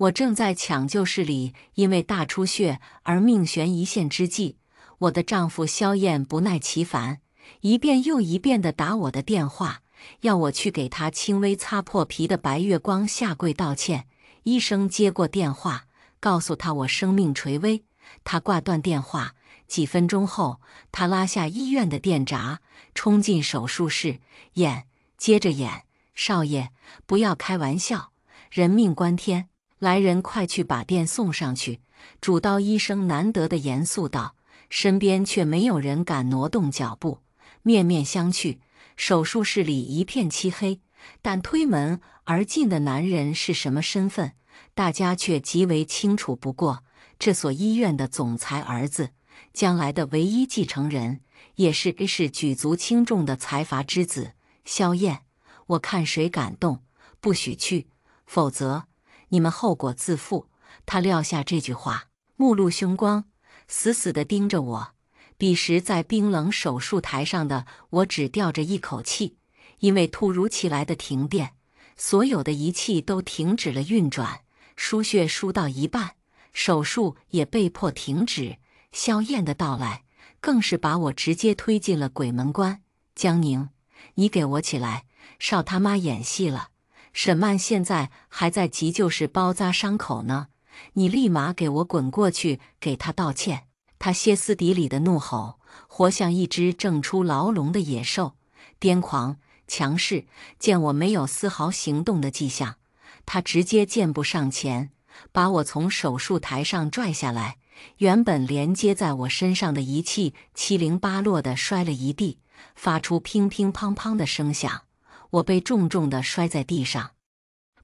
我正在抢救室里因为大出血而命悬一线之际，我的丈夫萧燕不耐其烦，一遍又一遍地打我的电话，要我去给他轻微擦破皮的白月光下跪道歉。医生接过电话，告诉他我生命垂危。他挂断电话，几分钟后，他拉下医院的电闸，冲进手术室，演，接着演。少爷，不要开玩笑，人命关天。来人，快去把电送上去！主刀医生难得的严肃道，身边却没有人敢挪动脚步。面面相觑，手术室里一片漆黑，但推门而进的男人是什么身份，大家却极为清楚不过。这所医院的总裁儿子，将来的唯一继承人，也是是举足轻重的财阀之子萧燕。我看谁敢动，不许去，否则。你们后果自负。他撂下这句话，目露凶光，死死地盯着我。彼时在冰冷手术台上的我只吊着一口气，因为突如其来的停电，所有的仪器都停止了运转，输血输到一半，手术也被迫停止。萧燕的到来更是把我直接推进了鬼门关。江宁，你给我起来！少他妈演戏了。沈曼现在还在急救室包扎伤口呢，你立马给我滚过去给他道歉！他歇斯底里的怒吼，活像一只正出牢笼的野兽，癫狂、强势。见我没有丝毫行动的迹象，他直接箭步上前，把我从手术台上拽下来。原本连接在我身上的仪器七零八落的摔了一地，发出乒乒乓乓的声响。我被重重的摔在地上，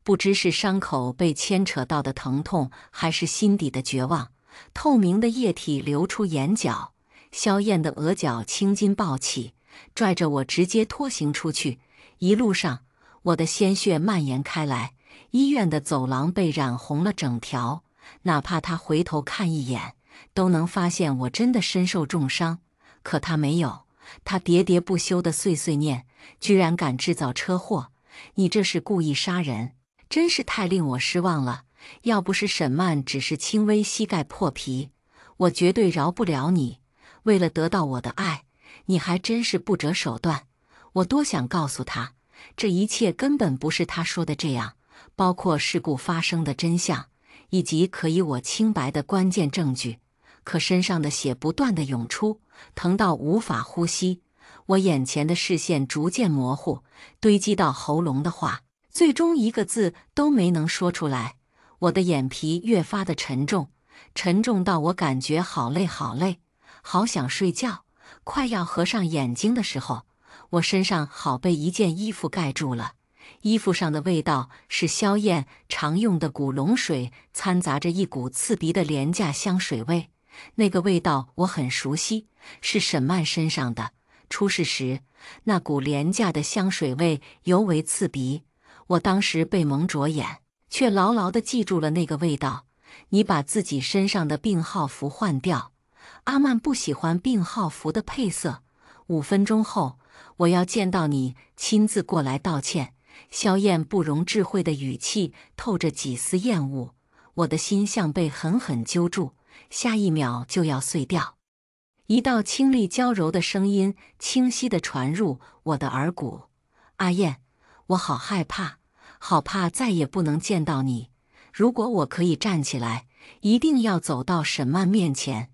不知是伤口被牵扯到的疼痛，还是心底的绝望。透明的液体流出眼角，萧燕的额角青筋暴起，拽着我直接拖行出去。一路上，我的鲜血蔓延开来，医院的走廊被染红了整条。哪怕他回头看一眼，都能发现我真的身受重伤。可他没有。他喋喋不休的碎碎念，居然敢制造车祸！你这是故意杀人，真是太令我失望了。要不是沈曼只是轻微膝盖破皮，我绝对饶不了你。为了得到我的爱，你还真是不择手段。我多想告诉他，这一切根本不是他说的这样，包括事故发生的真相，以及可以我清白的关键证据。可身上的血不断的涌出，疼到无法呼吸。我眼前的视线逐渐模糊，堆积到喉咙的话，最终一个字都没能说出来。我的眼皮越发的沉重，沉重到我感觉好累好累，好想睡觉。快要合上眼睛的时候，我身上好被一件衣服盖住了。衣服上的味道是肖燕常用的古龙水，掺杂着一股刺鼻的廉价香水味。那个味道我很熟悉，是沈曼身上的。出事时，那股廉价的香水味尤为刺鼻。我当时被蒙着眼，却牢牢地记住了那个味道。你把自己身上的病号服换掉。阿曼不喜欢病号服的配色。五分钟后，我要见到你，亲自过来道歉。萧燕不容置喙的语气透着几丝厌恶。我的心像被狠狠揪住。下一秒就要碎掉，一道清丽娇柔的声音清晰地传入我的耳骨：“阿燕，我好害怕，好怕再也不能见到你。如果我可以站起来，一定要走到沈曼面前，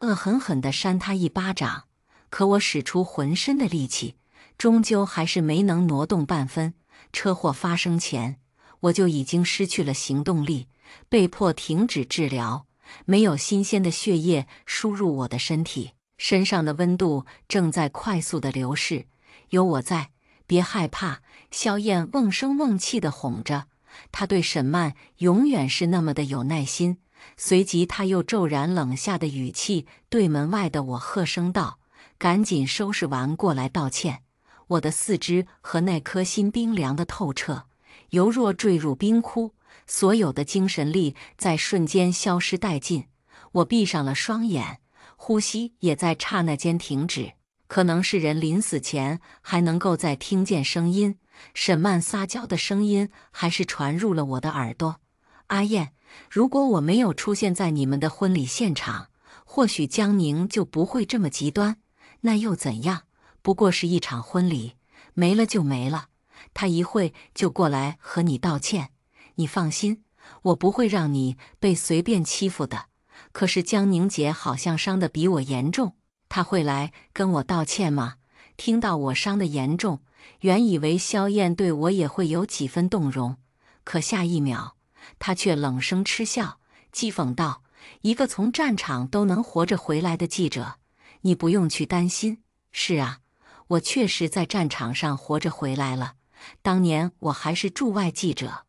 恶狠狠地扇他一巴掌。可我使出浑身的力气，终究还是没能挪动半分。车祸发生前，我就已经失去了行动力，被迫停止治疗。”没有新鲜的血液输入我的身体，身上的温度正在快速的流逝。有我在，别害怕。萧燕瓮声瓮气地哄着，她对沈曼永远是那么的有耐心。随即，他又骤然冷下的语气对门外的我喝声道：“赶紧收拾完过来道歉。”我的四肢和那颗心冰凉的透彻，犹若坠入冰窟。所有的精神力在瞬间消失殆尽，我闭上了双眼，呼吸也在刹那间停止。可能是人临死前还能够再听见声音，沈曼撒娇的声音还是传入了我的耳朵：“阿燕，如果我没有出现在你们的婚礼现场，或许江宁就不会这么极端。那又怎样？不过是一场婚礼，没了就没了。他一会就过来和你道歉。你放心，我不会让你被随便欺负的。可是江宁姐好像伤得比我严重，她会来跟我道歉吗？听到我伤得严重，原以为萧燕对我也会有几分动容，可下一秒，她却冷声嗤笑，讥讽道：“一个从战场都能活着回来的记者，你不用去担心。是啊，我确实在战场上活着回来了。当年我还是驻外记者。”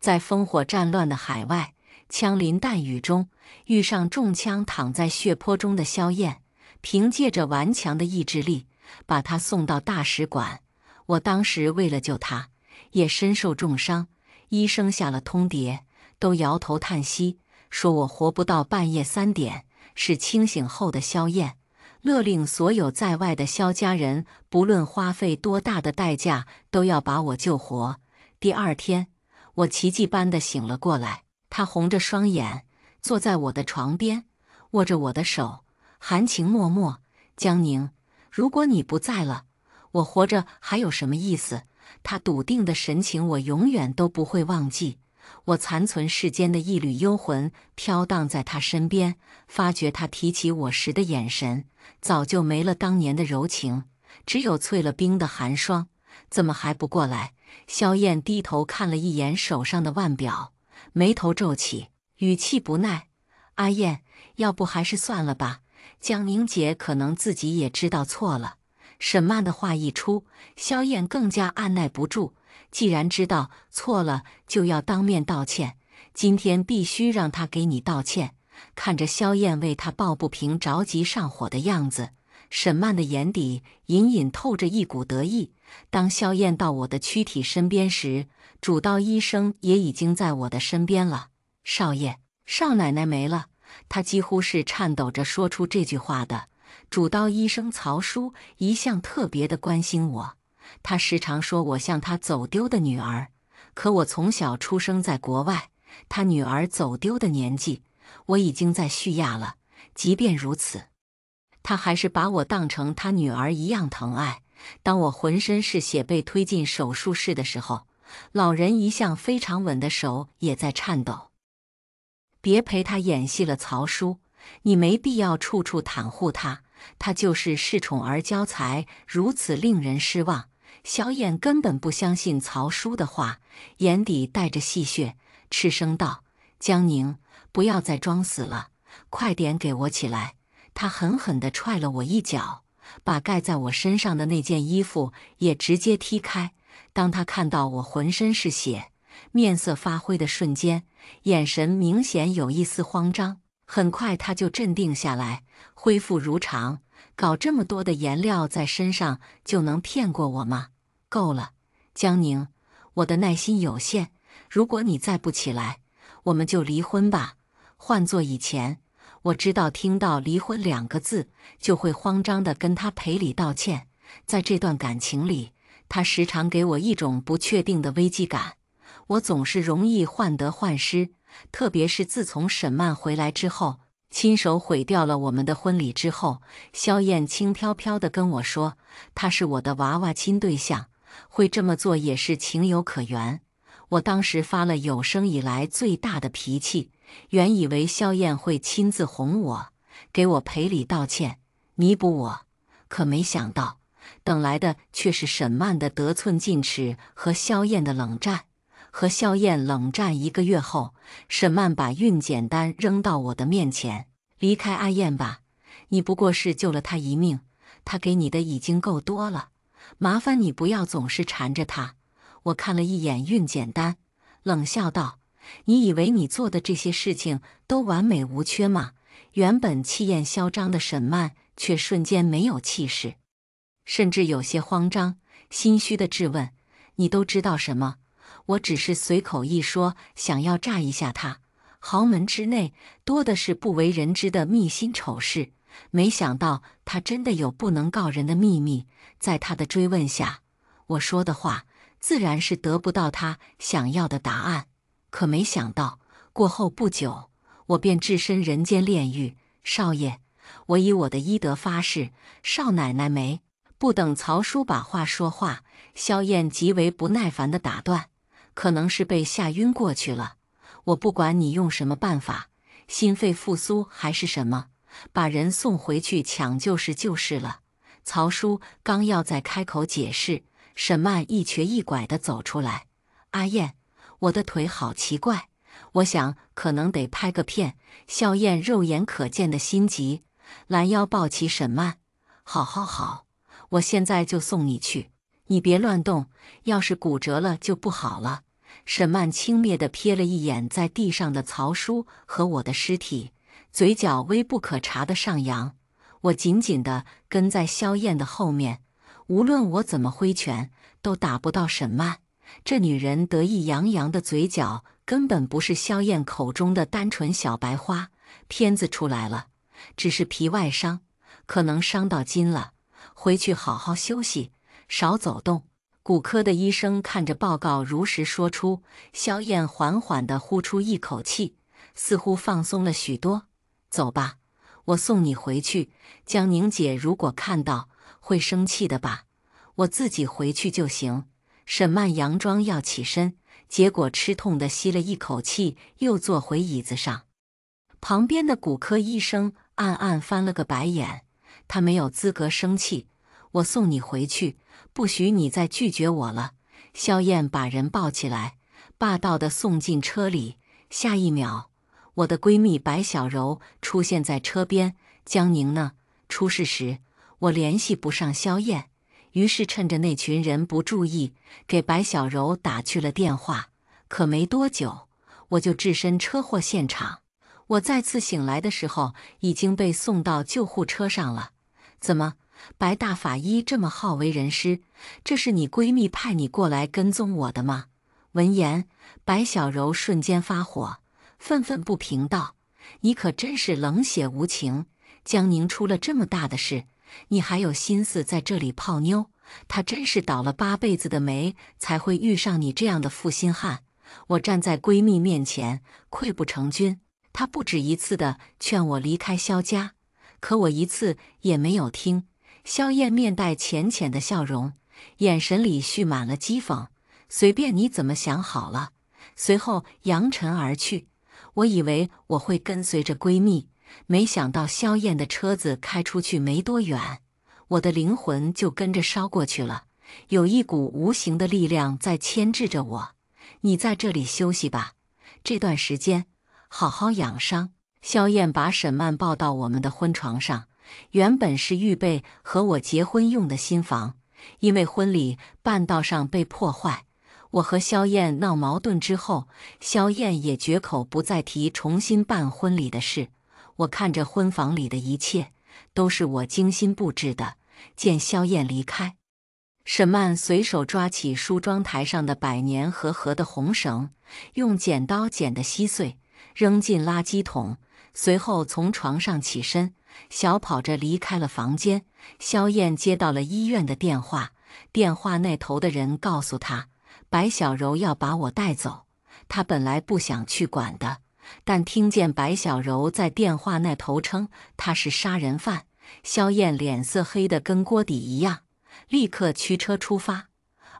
在烽火战乱的海外，枪林弹雨中遇上中枪躺在血泊中的萧燕，凭借着顽强的意志力，把他送到大使馆。我当时为了救他，也身受重伤。医生下了通牒，都摇头叹息，说我活不到半夜三点。是清醒后的萧燕，勒令所有在外的萧家人，不论花费多大的代价，都要把我救活。第二天。我奇迹般的醒了过来，他红着双眼坐在我的床边，握着我的手，含情脉脉。江宁，如果你不在了，我活着还有什么意思？他笃定的神情，我永远都不会忘记。我残存世间的一缕幽魂飘荡在他身边，发觉他提起我时的眼神，早就没了当年的柔情，只有淬了冰的寒霜。怎么还不过来？萧燕低头看了一眼手上的腕表，眉头皱起，语气不耐：“阿燕，要不还是算了吧。江宁姐可能自己也知道错了。”沈曼的话一出，萧燕更加按耐不住。既然知道错了，就要当面道歉。今天必须让他给你道歉。看着萧燕为他抱不平、着急上火的样子。沈曼的眼底隐隐透着一股得意。当萧燕到我的躯体身边时，主刀医生也已经在我的身边了。少爷，少奶奶没了。他几乎是颤抖着说出这句话的。主刀医生曹叔一向特别的关心我，他时常说我像他走丢的女儿。可我从小出生在国外，他女儿走丢的年纪，我已经在叙亚了。即便如此。他还是把我当成他女儿一样疼爱。当我浑身是血被推进手术室的时候，老人一向非常稳的手也在颤抖。别陪他演戏了，曹叔，你没必要处处袒护他。他就是恃宠而骄才如此令人失望。小眼根本不相信曹叔的话，眼底带着戏谑，斥声道：“江宁，不要再装死了，快点给我起来！”他狠狠地踹了我一脚，把盖在我身上的那件衣服也直接踢开。当他看到我浑身是血、面色发灰的瞬间，眼神明显有一丝慌张。很快他就镇定下来，恢复如常。搞这么多的颜料在身上就能骗过我吗？够了，江宁，我的耐心有限。如果你再不起来，我们就离婚吧。换做以前。我知道，听到“离婚”两个字，就会慌张的跟他赔礼道歉。在这段感情里，他时常给我一种不确定的危机感，我总是容易患得患失。特别是自从沈曼回来之后，亲手毁掉了我们的婚礼之后，萧燕轻飘飘的跟我说：“他是我的娃娃亲对象，会这么做也是情有可原。”我当时发了有生以来最大的脾气。原以为萧燕会亲自哄我，给我赔礼道歉，弥补我，可没想到，等来的却是沈曼的得寸进尺和萧燕的冷战。和萧燕冷战一个月后，沈曼把孕检单扔到我的面前：“离开阿燕吧，你不过是救了她一命，她给你的已经够多了，麻烦你不要总是缠着她。”我看了一眼孕检单，冷笑道。你以为你做的这些事情都完美无缺吗？原本气焰嚣张的沈曼却瞬间没有气势，甚至有些慌张、心虚的质问：“你都知道什么？”我只是随口一说，想要炸一下他。豪门之内多的是不为人知的秘辛丑事，没想到他真的有不能告人的秘密。在他的追问下，我说的话自然是得不到他想要的答案。可没想到，过后不久，我便置身人间炼狱。少爷，我以我的医德发誓，少奶奶没。不等曹叔把话说话，萧燕极为不耐烦的打断：“可能是被吓晕过去了。我不管你用什么办法，心肺复苏还是什么，把人送回去抢救是就是了。”曹叔刚要再开口解释，沈曼一瘸一拐的走出来：“阿燕，我的腿好奇怪，我想可能得拍个片。”萧燕肉眼可见的心急，拦腰抱起沈曼：“好好好。”我现在就送你去，你别乱动，要是骨折了就不好了。沈曼轻蔑地瞥了一眼在地上的曹叔和我的尸体，嘴角微不可察的上扬。我紧紧地跟在萧燕的后面，无论我怎么挥拳，都打不到沈曼。这女人得意洋洋的嘴角，根本不是萧燕口中的单纯小白花。片子出来了，只是皮外伤，可能伤到筋了。回去好好休息，少走动。骨科的医生看着报告，如实说出。萧燕缓缓地呼出一口气，似乎放松了许多。走吧，我送你回去。江宁姐如果看到，会生气的吧？我自己回去就行。沈曼佯装要起身，结果吃痛地吸了一口气，又坐回椅子上。旁边的骨科医生暗暗翻了个白眼。他没有资格生气。我送你回去，不许你再拒绝我了。萧燕把人抱起来，霸道的送进车里。下一秒，我的闺蜜白小柔出现在车边。江宁呢？出事时我联系不上萧燕，于是趁着那群人不注意，给白小柔打去了电话。可没多久，我就置身车祸现场。我再次醒来的时候，已经被送到救护车上了。怎么，白大法医这么好为人师？这是你闺蜜派你过来跟踪我的吗？闻言，白小柔瞬间发火，愤愤不平道：“你可真是冷血无情！江宁出了这么大的事，你还有心思在这里泡妞？他真是倒了八辈子的霉，才会遇上你这样的负心汉。”我站在闺蜜面前，溃不成军。她不止一次的劝我离开萧家。可我一次也没有听。萧燕面带浅浅的笑容，眼神里蓄满了讥讽。随便你怎么想好了。随后扬尘而去。我以为我会跟随着闺蜜，没想到萧燕的车子开出去没多远，我的灵魂就跟着烧过去了。有一股无形的力量在牵制着我。你在这里休息吧，这段时间好好养伤。萧燕把沈曼抱到我们的婚床上，原本是预备和我结婚用的新房，因为婚礼半道上被破坏，我和萧燕闹矛盾之后，萧燕也绝口不再提重新办婚礼的事。我看着婚房里的一切，都是我精心布置的。见萧燕离开，沈曼随手抓起梳妆台上的百年和合的红绳，用剪刀剪得稀碎，扔进垃圾桶。随后从床上起身，小跑着离开了房间。萧燕接到了医院的电话，电话那头的人告诉她，白小柔要把我带走。她本来不想去管的，但听见白小柔在电话那头称她是杀人犯，萧燕脸色黑得跟锅底一样，立刻驱车出发。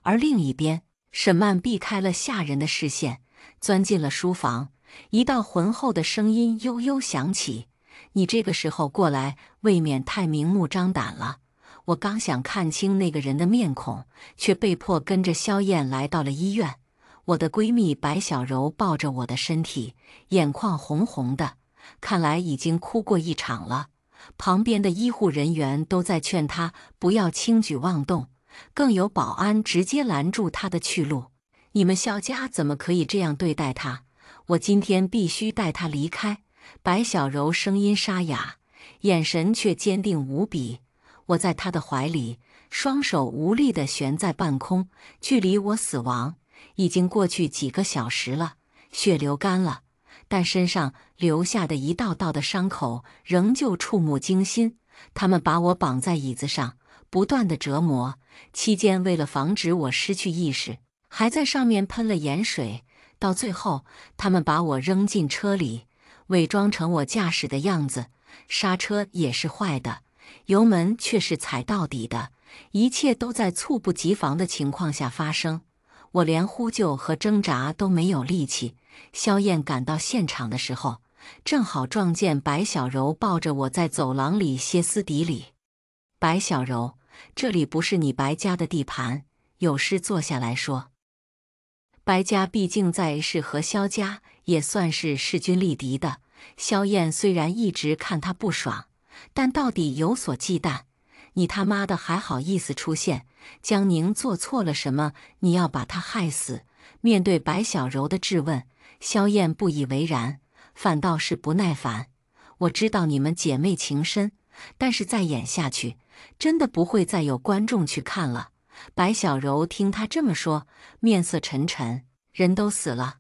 而另一边，沈曼避开了下人的视线，钻进了书房。一道浑厚的声音悠悠响起：“你这个时候过来，未免太明目张胆了。”我刚想看清那个人的面孔，却被迫跟着萧燕来到了医院。我的闺蜜白小柔抱着我的身体，眼眶红红的，看来已经哭过一场了。旁边的医护人员都在劝她不要轻举妄动，更有保安直接拦住她的去路：“你们萧家怎么可以这样对待她？”我今天必须带她离开。白小柔声音沙哑，眼神却坚定无比。我在他的怀里，双手无力地悬在半空。距离我死亡已经过去几个小时了，血流干了，但身上留下的一道道的伤口仍旧触目惊心。他们把我绑在椅子上，不断的折磨。期间，为了防止我失去意识，还在上面喷了盐水。到最后，他们把我扔进车里，伪装成我驾驶的样子，刹车也是坏的，油门却是踩到底的，一切都在猝不及防的情况下发生。我连呼救和挣扎都没有力气。萧燕赶到现场的时候，正好撞见白小柔抱着我在走廊里歇斯底里。白小柔，这里不是你白家的地盘，有事坐下来说。白家毕竟在是和萧家也算是势均力敌的。萧燕虽然一直看他不爽，但到底有所忌惮。你他妈的还好意思出现？江宁做错了什么？你要把他害死？面对白小柔的质问，萧燕不以为然，反倒是不耐烦。我知道你们姐妹情深，但是再演下去，真的不会再有观众去看了。白小柔听他这么说，面色沉沉。人都死了，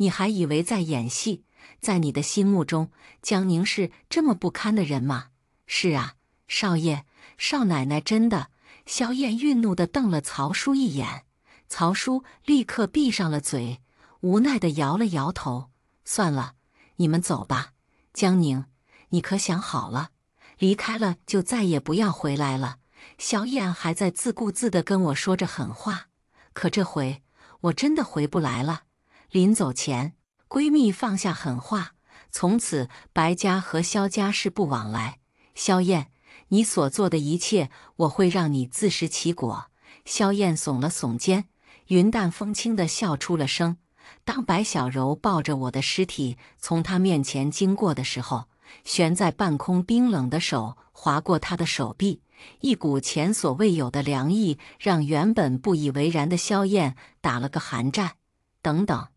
你还以为在演戏？在你的心目中，江宁是这么不堪的人吗？是啊，少爷，少奶奶真的。萧燕愠怒地瞪了曹叔一眼，曹叔立刻闭上了嘴，无奈地摇了摇头。算了，你们走吧。江宁，你可想好了，离开了就再也不要回来了。萧燕还在自顾自地跟我说着狠话，可这回我真的回不来了。临走前，闺蜜放下狠话，从此白家和萧家是不往来。萧燕，你所做的一切，我会让你自食其果。萧燕耸了耸肩，云淡风轻地笑出了声。当白小柔抱着我的尸体从她面前经过的时候，悬在半空冰冷的手划过她的手臂。一股前所未有的凉意让原本不以为然的萧燕打了个寒战。等等，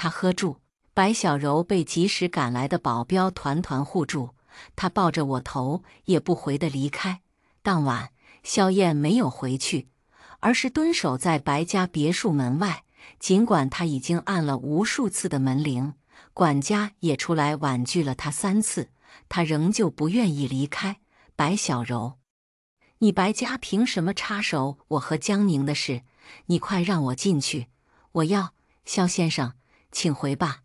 他喝住。白小柔被及时赶来的保镖团团护住，她抱着我头也不回的离开。当晚，萧燕没有回去，而是蹲守在白家别墅门外。尽管他已经按了无数次的门铃，管家也出来婉拒了他三次，他仍旧不愿意离开。白小柔。你白家凭什么插手我和江宁的事？你快让我进去！我要肖先生，请回吧。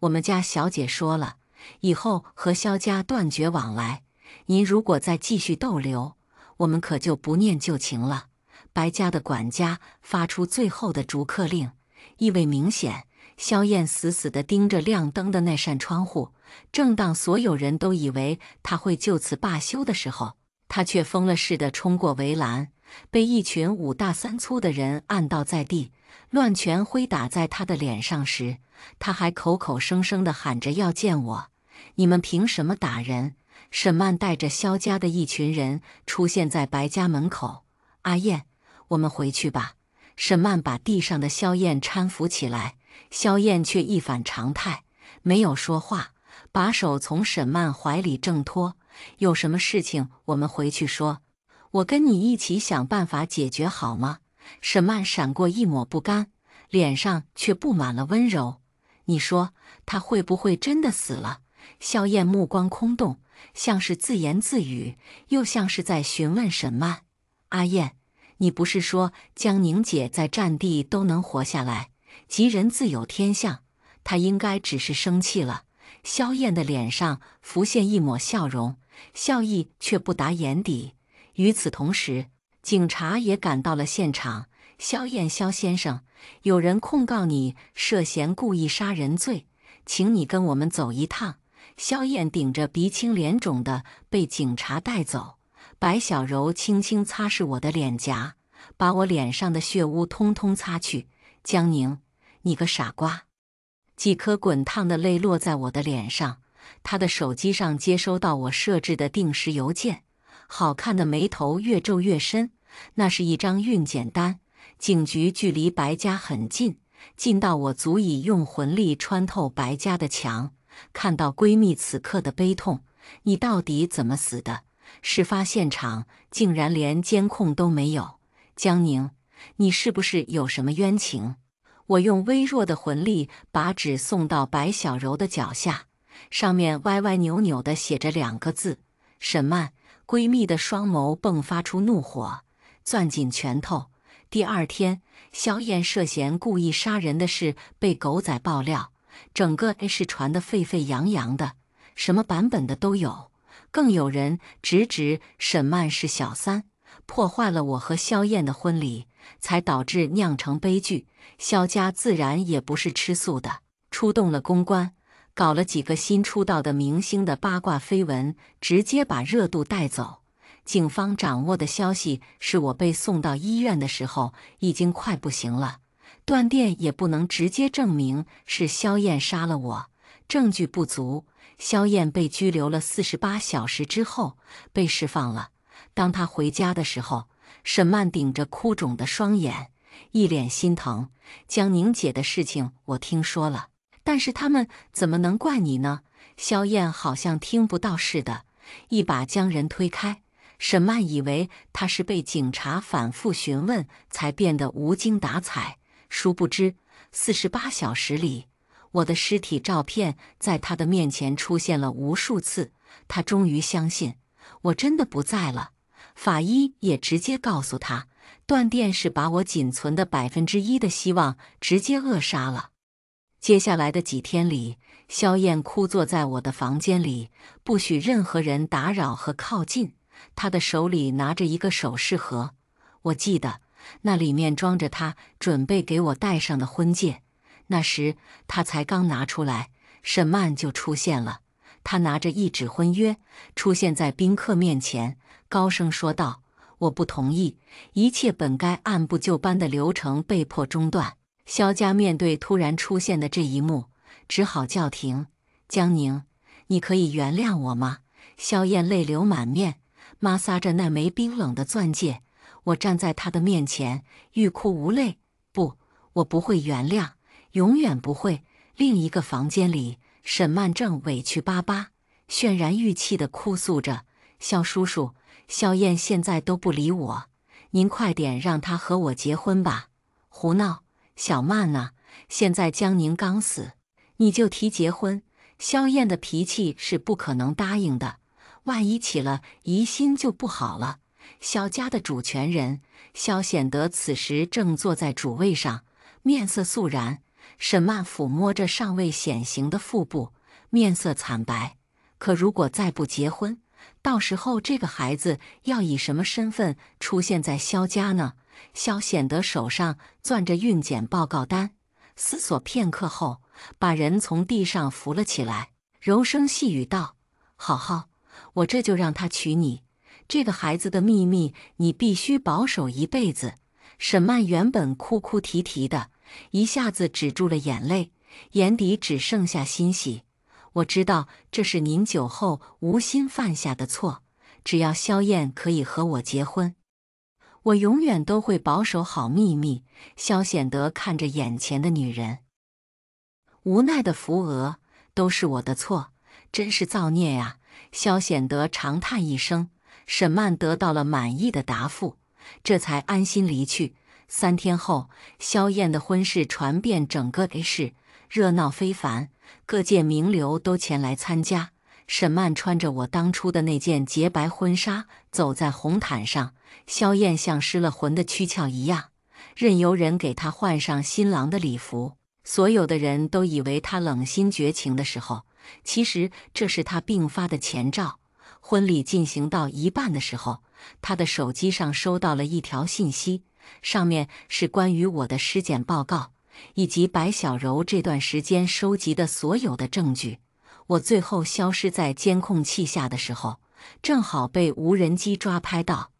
我们家小姐说了，以后和萧家断绝往来。您如果再继续逗留，我们可就不念旧情了。白家的管家发出最后的逐客令，意味明显。萧燕死死地盯着亮灯的那扇窗户，正当所有人都以为他会就此罢休的时候。他却疯了似的冲过围栏，被一群五大三粗的人按倒在地，乱拳挥打在他的脸上时，他还口口声声地喊着要见我。你们凭什么打人？沈曼带着萧家的一群人出现在白家门口。阿燕，我们回去吧。沈曼把地上的萧燕搀扶起来，萧燕却一反常态，没有说话，把手从沈曼怀里挣脱。有什么事情，我们回去说。我跟你一起想办法解决，好吗？沈曼闪过一抹不甘，脸上却布满了温柔。你说他会不会真的死了？萧燕目光空洞，像是自言自语，又像是在询问沈曼。阿燕，你不是说江宁姐在战地都能活下来？吉人自有天相，她应该只是生气了。萧燕的脸上浮现一抹笑容。笑意却不达眼底。与此同时，警察也赶到了现场。萧燕，萧先生，有人控告你涉嫌故意杀人罪，请你跟我们走一趟。萧燕顶着鼻青脸肿的被警察带走。白小柔轻轻擦拭我的脸颊，把我脸上的血污通通擦去。江宁，你个傻瓜！几颗滚烫的泪落在我的脸上。他的手机上接收到我设置的定时邮件，好看的眉头越皱越深。那是一张孕检单。警局距离白家很近，近到我足以用魂力穿透白家的墙。看到闺蜜此刻的悲痛，你到底怎么死的？事发现场竟然连监控都没有。江宁，你是不是有什么冤情？我用微弱的魂力把纸送到白小柔的脚下。上面歪歪扭扭的写着两个字：“沈曼。”闺蜜的双眸迸发出怒火，攥紧拳头，第二天，萧燕涉嫌故意杀人的事被狗仔爆料，整个 A 市传得沸沸扬扬的，什么版本的都有。更有人直指沈曼是小三，破坏了我和萧燕的婚礼，才导致酿成悲剧。萧家自然也不是吃素的，出动了公关，搞了几个新出道的明星的八卦绯闻，直接把热度带走。警方掌握的消息是我被送到医院的时候已经快不行了，断电也不能直接证明是肖燕杀了我，证据不足。肖燕被拘留了四十八小时之后被释放了。当他回家的时候，沈曼顶着哭肿的双眼，一脸心疼。江宁姐的事情我听说了，但是他们怎么能怪你呢？萧燕好像听不到似的，一把将人推开。沈曼以为他是被警察反复询问才变得无精打采，殊不知四十八小时里，我的尸体照片在他的面前出现了无数次。他终于相信我真的不在了。法医也直接告诉他，断电是把我仅存的百分之一的希望直接扼杀了。接下来的几天里，萧燕枯坐在我的房间里，不许任何人打扰和靠近。她的手里拿着一个首饰盒，我记得那里面装着她准备给我戴上的婚戒。那时他才刚拿出来，沈曼就出现了。他拿着一纸婚约出现在宾客面前，高声说道：“我不同意，一切本该按部就班的流程被迫中断。”萧家面对突然出现的这一幕，只好叫停。江宁，你可以原谅我吗？萧燕泪流满面。摩挲着那枚冰冷的钻戒，我站在他的面前，欲哭无泪。不，我不会原谅，永远不会。另一个房间里，沈曼正委屈巴巴、渲然欲泣地哭诉着：“萧叔叔，萧燕现在都不理我，您快点让她和我结婚吧！”胡闹，小曼呐，现在江宁刚死，你就提结婚？萧燕的脾气是不可能答应的。万一起了疑心就不好了。萧家的主权人萧显德此时正坐在主位上，面色肃然。沈曼抚摸着尚未显形的腹部，面色惨白。可如果再不结婚，到时候这个孩子要以什么身份出现在萧家呢？萧显德手上攥着孕检报告单，思索片刻后，把人从地上扶了起来，柔声细语道：“好好。”我这就让他娶你，这个孩子的秘密你必须保守一辈子。沈曼原本哭哭啼啼的，一下子止住了眼泪，眼底只剩下欣喜。我知道这是您酒后无心犯下的错，只要萧燕可以和我结婚，我永远都会保守好秘密。萧显德看着眼前的女人，无奈的扶额，都是我的错，真是造孽呀。萧显德长叹一声，沈曼得到了满意的答复，这才安心离去。三天后，萧燕的婚事传遍整个 A 市，热闹非凡，各界名流都前来参加。沈曼穿着我当初的那件洁白婚纱，走在红毯上，萧燕像失了魂的躯壳一样，任由人给她换上新郎的礼服。所有的人都以为她冷心绝情的时候。其实这是他病发的前兆。婚礼进行到一半的时候，他的手机上收到了一条信息，上面是关于我的尸检报告以及白小柔这段时间收集的所有的证据。我最后消失在监控器下的时候，正好被无人机抓拍到，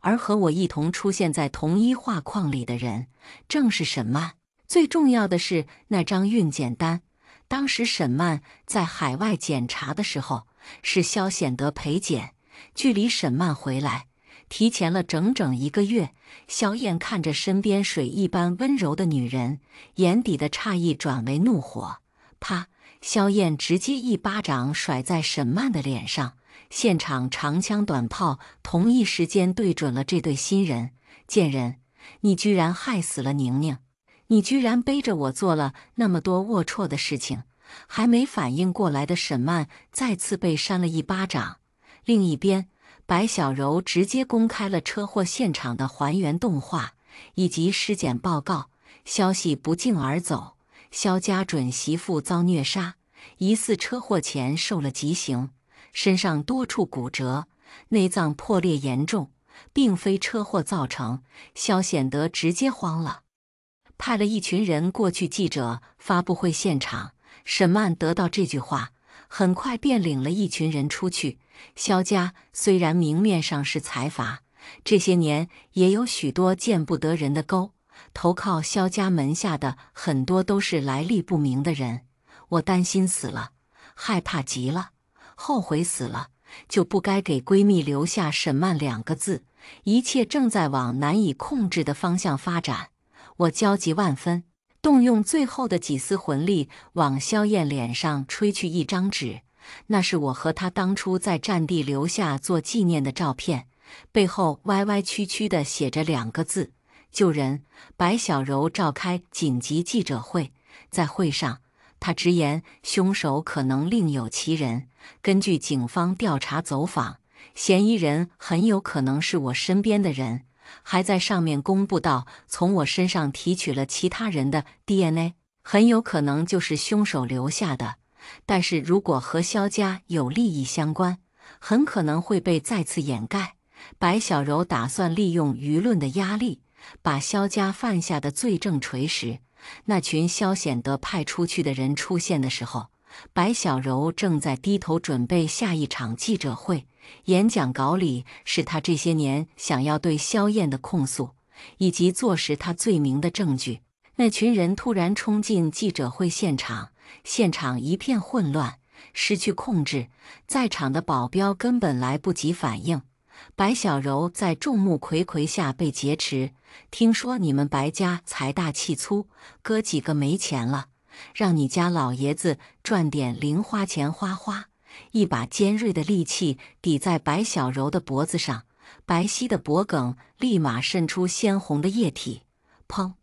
而和我一同出现在同一画框里的人，正是沈曼。最重要的是那张孕检单。当时沈曼在海外检查的时候，是肖显德陪检，距离沈曼回来提前了整整一个月。萧燕看着身边水一般温柔的女人，眼底的诧异转为怒火。啪！萧燕直接一巴掌甩在沈曼的脸上，现场长枪短炮同一时间对准了这对新人。贱人，你居然害死了宁宁！你居然背着我做了那么多龌龊的事情，还没反应过来的沈曼再次被扇了一巴掌。另一边，白小柔直接公开了车祸现场的还原动画，以及尸检报告，消息不胫而走：肖家准媳妇遭虐杀，疑似车祸前受了极刑，身上多处骨折，内脏破裂严重，并非车祸造成。肖显德直接慌了，派了一群人过去记者发布会现场。沈曼得到这句话，很快便领了一群人出去。肖家虽然明面上是财阀，这些年也有许多见不得人的勾。投靠肖家门下的很多都是来历不明的人。我担心死了，害怕极了，后悔死了，就不该给闺蜜留下沈曼两个字。一切正在往难以控制的方向发展，我焦急万分。动用最后的几丝魂力，往萧燕脸上吹去一张纸，那是我和她当初在战地留下做纪念的照片，背后歪歪曲曲的写着两个字：救人。白小柔召开紧急记者会，在会上，他直言凶手可能另有其人。根据警方调查走访，嫌疑人很有可能是我身边的人。还在上面公布到，从我身上提取了其他人的 DNA，很有可能就是凶手留下的。但是如果和肖家有利益相关，很可能会被再次掩盖。白小柔打算利用舆论的压力，把肖家犯下的罪证锤实。那群肖显德派出去的人出现的时候，白小柔正在低头准备下一场记者会。演讲稿里是他这些年想要对萧燕的控诉，以及坐实他罪名的证据。那群人突然冲进记者会现场，现场一片混乱，失去控制，在场的保镖根本来不及反应。白小柔在众目睽睽下被劫持。听说你们白家财大气粗，哥几个没钱了，让你家老爷子赚点零花钱花花。一把尖锐的利器抵在白小柔的脖子上，白皙的脖颈立马渗出鲜红的液体。砰！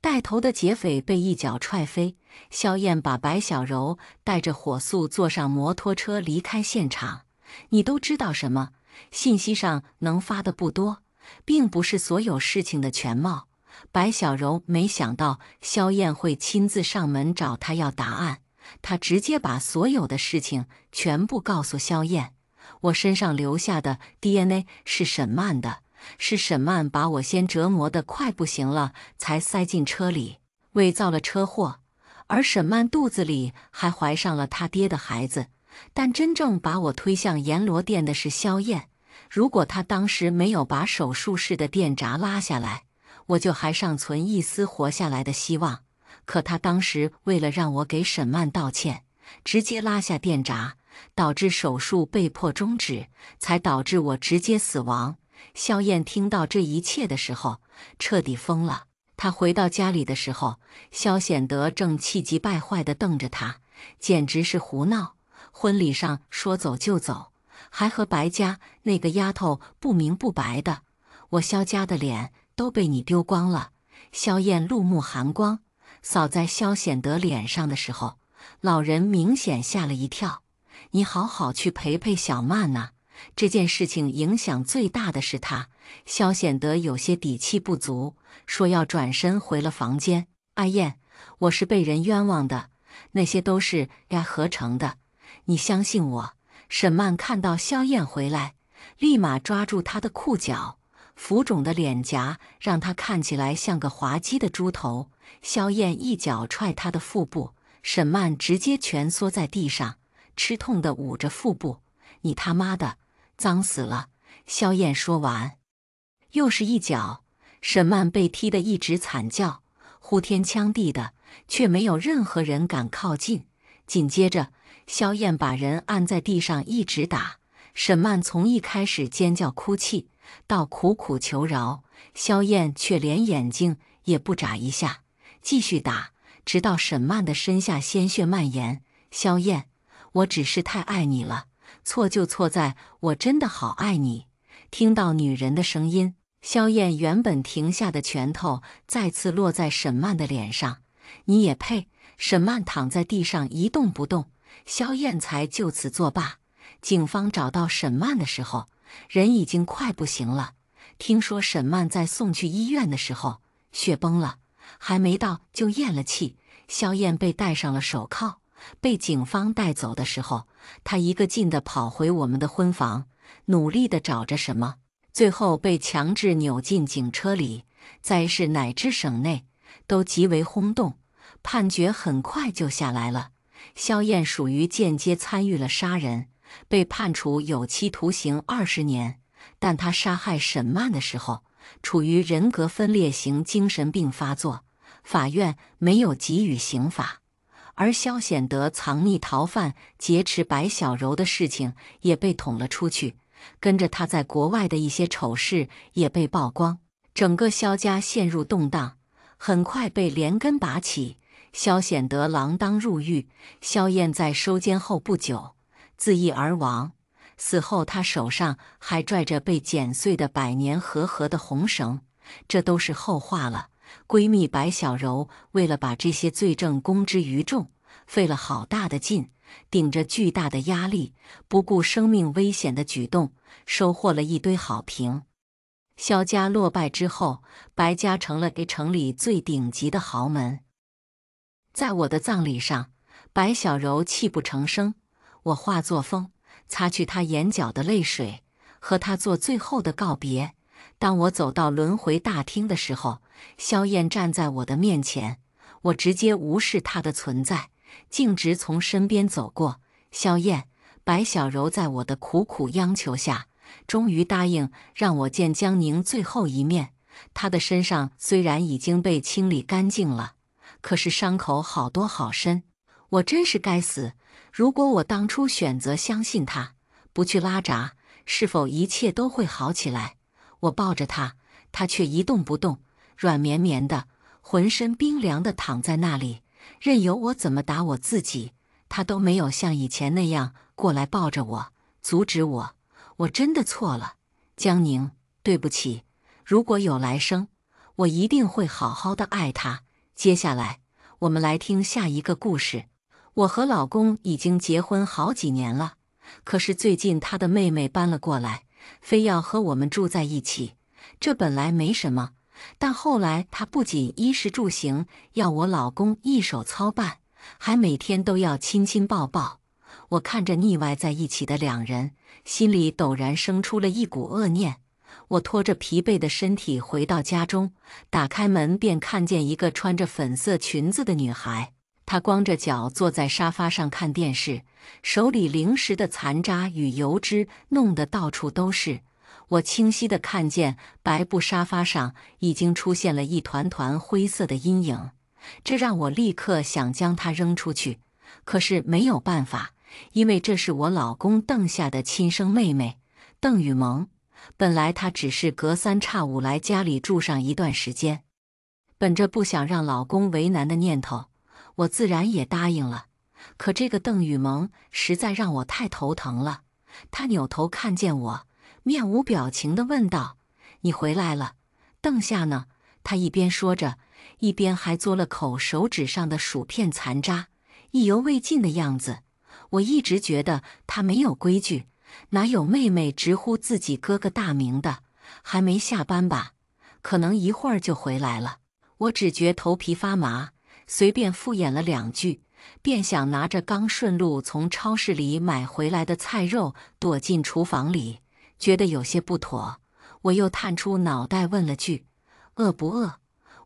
带头的劫匪被一脚踹飞。萧燕把白小柔带着火速坐上摩托车离开现场。你都知道什么？信息上能发的不多，并不是所有事情的全貌。白小柔没想到萧燕会亲自上门找他要答案。他直接把所有的事情全部告诉萧燕。我身上留下的 DNA 是沈曼的，是沈曼把我先折磨得快不行了，才塞进车里，伪造了车祸。而沈曼肚子里还怀上了他爹的孩子。但真正把我推向阎罗殿的是萧燕。如果他当时没有把手术室的电闸拉下来，我就还尚存一丝活下来的希望。可他当时为了让我给沈曼道歉，直接拉下电闸，导致手术被迫终止，才导致我直接死亡。萧燕听到这一切的时候，彻底疯了。他回到家里的时候，肖显德正气急败坏地瞪着他，简直是胡闹。婚礼上说走就走，还和白家那个丫头不明不白的，我萧家的脸都被你丢光了。萧燕怒目寒光。扫在萧显德脸上的时候，老人明显吓了一跳。你好好去陪陪小曼呐，这件事情影响最大的是他。萧显德有些底气不足，说要转身回了房间。阿燕，我是被人冤枉的，那些都是该合成的，你相信我。沈曼看到萧燕回来，立马抓住她的裤脚。浮肿的脸颊让他看起来像个滑稽的猪头。萧燕一脚踹他的腹部，沈曼直接蜷缩在地上，吃痛的捂着腹部。你他妈的脏死了！萧燕说完，又是一脚。沈曼被踢得一直惨叫，呼天抢地的，却没有任何人敢靠近。紧接着，萧燕把人按在地上一直打。沈曼从一开始尖叫哭泣。到苦苦求饶，萧燕却连眼睛也不眨一下，继续打，直到沈曼的身下鲜血蔓延。萧燕，我只是太爱你了，错就错在我真的好爱你。听到女人的声音，萧燕原本停下的拳头再次落在沈曼的脸上。你也配？沈曼躺在地上一动不动，肖燕才就此作罢。警方找到沈曼的时候。人已经快不行了，听说沈曼在送去医院的时候血崩了，还没到就咽了气。肖燕被戴上了手铐，被警方带走的时候，她一个劲的跑回我们的婚房，努力的找着什么，最后被强制扭进警车里。在市乃至省内都极为轰动，判决很快就下来了。萧燕属于间接参与了杀人，被判处有期徒刑二十年。但他杀害沈曼的时候，处于人格分裂型精神病发作，法院没有给予刑罚。而萧显德藏匿逃犯、劫持白小柔的事情也被捅了出去，跟着他在国外的一些丑事也被曝光，整个萧家陷入动荡，很快被连根拔起。萧显德锒铛入狱，萧燕在收监后不久自缢而亡。死后，他手上还拽着被剪碎的百年和合的红绳，这都是后话了。闺蜜白小柔为了把这些罪证公之于众，费了好大的劲，顶着巨大的压力，不顾生命危险的举动，收获了一堆好评。萧家落败之后，白家成了给城里最顶级的豪门。在我的葬礼上，白小柔泣不成声，我化作风，擦去她眼角的泪水，和她做最后的告别。当我走到轮回大厅的时候，萧燕站在我的面前，我直接无视她的存在，径直从身边走过。萧燕，白小柔在我的苦苦央求下，终于答应让我见江宁最后一面。她的身上虽然已经被清理干净了。可是伤口好多好深，我真是该死！如果我当初选择相信他，不去拉闸，是否一切都会好起来？我抱着他，他却一动不动，软绵绵的，浑身冰凉的躺在那里，任由我怎么打我自己，他都没有像以前那样过来抱着我，阻止我。我真的错了，江宁，对不起。如果有来生，我一定会好好的爱他。接下来，我们来听下一个故事。我和老公已经结婚好几年了，可是最近他的妹妹搬了过来，非要和我们住在一起。这本来没什么，但后来他不仅衣食住行要我老公一手操办，还每天都要亲亲抱抱。我看着腻歪在一起的两人，心里陡然生出了一股恶念。我拖着疲惫的身体回到家中，打开门便看见一个穿着粉色裙子的女孩。她光着脚坐在沙发上看电视，手里零食的残渣与油脂弄得到处都是。我清晰的看见白布沙发上已经出现了一团团灰色的阴影，这让我立刻想将她扔出去，可是没有办法，因为这是我老公邓夏的亲生妹妹邓雨萌。本来她只是隔三差五来家里住上一段时间，本着不想让老公为难的念头，我自然也答应了。可这个邓雨萌实在让我太头疼了。她扭头看见我，面无表情地问道：“你回来了？邓夏呢？”她一边说着，一边还嘬了口手指上的薯片残渣，意犹未尽的样子。我一直觉得她没有规矩。哪有妹妹直呼自己哥哥大名的？还没下班吧？可能一会儿就回来了。我只觉头皮发麻，随便敷衍了两句，便想拿着刚顺路从超市里买回来的菜肉躲进厨房里，觉得有些不妥。我又探出脑袋问了句：“饿不饿？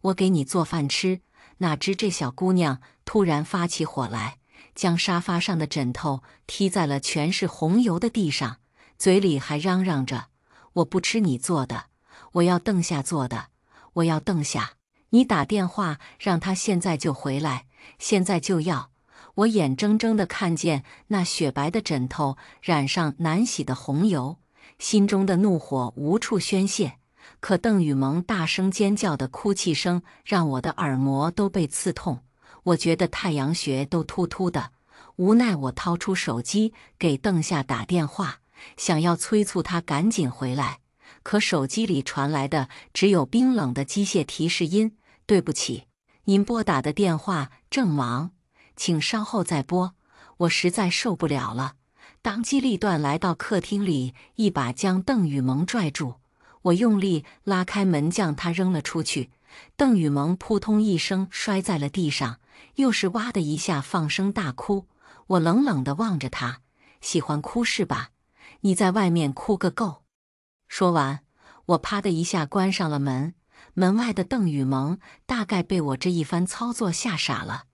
我给你做饭吃。”哪知这小姑娘突然发起火来。将沙发上的枕头踢在了全是红油的地上，嘴里还嚷嚷着：“我不吃你做的，我要邓夏做的，我要邓夏。你打电话让他现在就回来，现在就要。”我眼睁睁地看见那雪白的枕头染上难洗的红油，心中的怒火无处宣泄。可邓雨萌大声尖叫的哭泣声让我的耳膜都被刺痛。我觉得太阳穴都突突的，无奈我掏出手机给邓夏打电话，想要催促他赶紧回来，可手机里传来的只有冰冷的机械提示音：“对不起，您拨打的电话正忙，请稍后再拨。”我实在受不了了，当机立断来到客厅里，一把将邓雨萌拽住。我用力拉开门，将他扔了出去。邓雨萌扑通一声摔在了地上，又是哇的一下放声大哭。我冷冷地望着他，喜欢哭是吧？你在外面哭个够！说完，我啪的一下关上了门。门外的邓雨萌大概被我这一番操作吓傻了，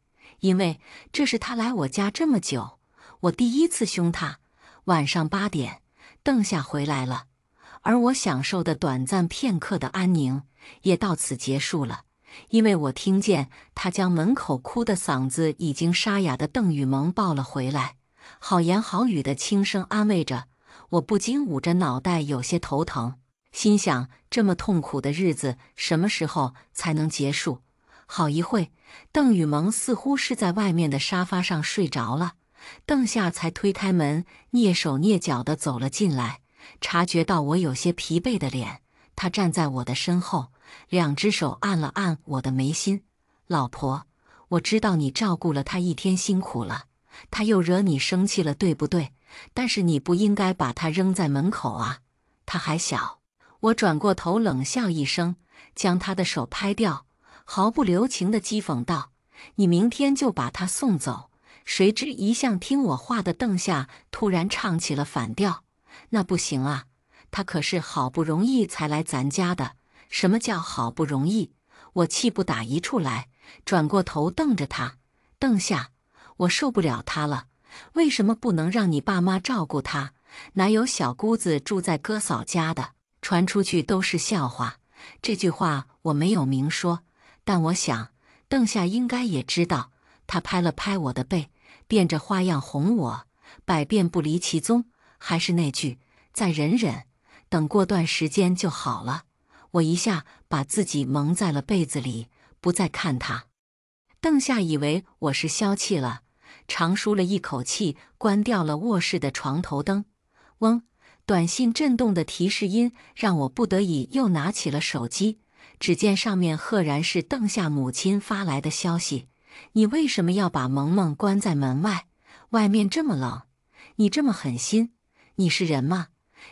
因为这是他来我家这么久，我第一次凶他。晚上八点，邓夏回来了，而我享受的短暂片刻的安宁也到此结束了，因为我听见他将门口哭的嗓子已经沙哑的邓雨萌抱了回来，好言好语的轻声安慰着。我不禁捂着脑袋，有些头疼，心想：这么痛苦的日子什么时候才能结束？好一会，邓雨萌似乎是在外面的沙发上睡着了，邓夏才推开门，蹑手蹑脚地走了进来。察觉到我有些疲惫的脸，他站在我的身后，两只手按了按我的眉心：“老婆，我知道你照顾了他一天，辛苦了，他又惹你生气了，对不对？”但是你不应该把他扔在门口啊！他还小。我转过头冷笑一声，将他的手拍掉，毫不留情地讥讽道：“你明天就把他送走。”谁知一向听我话的邓夏突然唱起了反调：“那不行啊！他可是好不容易才来咱家的。什么叫好不容易？”我气不打一处来，转过头瞪着他：“邓夏，我受不了他了。”为什么不能让你爸妈照顾他？哪有小姑子住在哥嫂家的？传出去都是笑话。这句话我没有明说，但我想邓夏应该也知道。他拍了拍我的背，变着花样哄我，百变不离其宗。还是那句，再忍忍，等过段时间就好了。我一下把自己蒙在了被子里，不再看他。邓夏以为我是消气了。长舒了一口气，关掉了卧室的床头灯。嗡，短信震动的提示音让我不得已又拿起了手机。只见上面赫然是邓夏母亲发来的消息：“你为什么要把萌萌关在门外？外面这么冷，你这么狠心，你是人吗？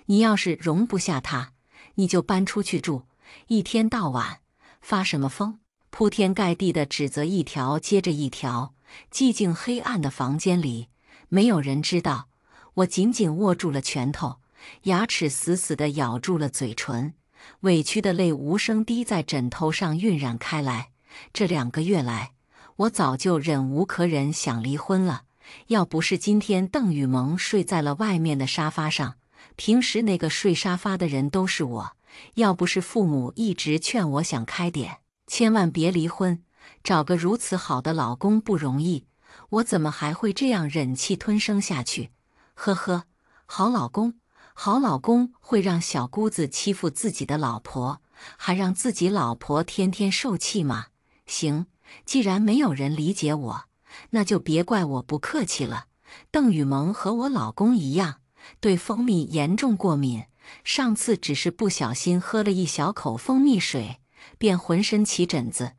你要是容不下他，你就搬出去住。一天到晚发什么疯？铺天盖地的指责，一条接着一条。”寂静黑暗的房间里，没有人知道。我紧紧握住了拳头，牙齿死死地咬住了嘴唇，委屈的泪无声滴在枕头上晕染开来。这两个月来，我早就忍无可忍，想离婚了。要不是今天邓雨萌睡在了外面的沙发上，平时那个睡沙发的人都是我。要不是父母一直劝我想开点，千万别离婚。找个如此好的老公不容易，我怎么还会这样忍气吞声下去？呵呵，好老公，好老公会让小姑子欺负自己的老婆，还让自己老婆天天受气吗？行，既然没有人理解我，那就别怪我不客气了。邓雨萌和我老公一样，对蜂蜜严重过敏，上次只是不小心喝了一小口蜂蜜水，便浑身起疹子。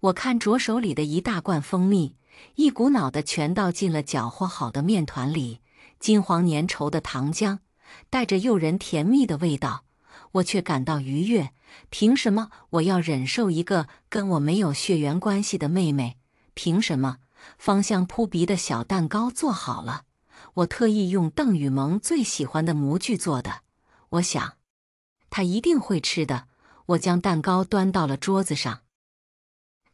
我看着手里的一大罐蜂蜜，一股脑的全倒进了搅和好的面团里，金黄粘稠的糖浆带着诱人甜蜜的味道，我却感到愉悦。凭什么我要忍受一个跟我没有血缘关系的妹妹？凭什么？芳香扑鼻的小蛋糕做好了，我特意用邓雨萌最喜欢的模具做的，我想，她一定会吃的。我将蛋糕端到了桌子上。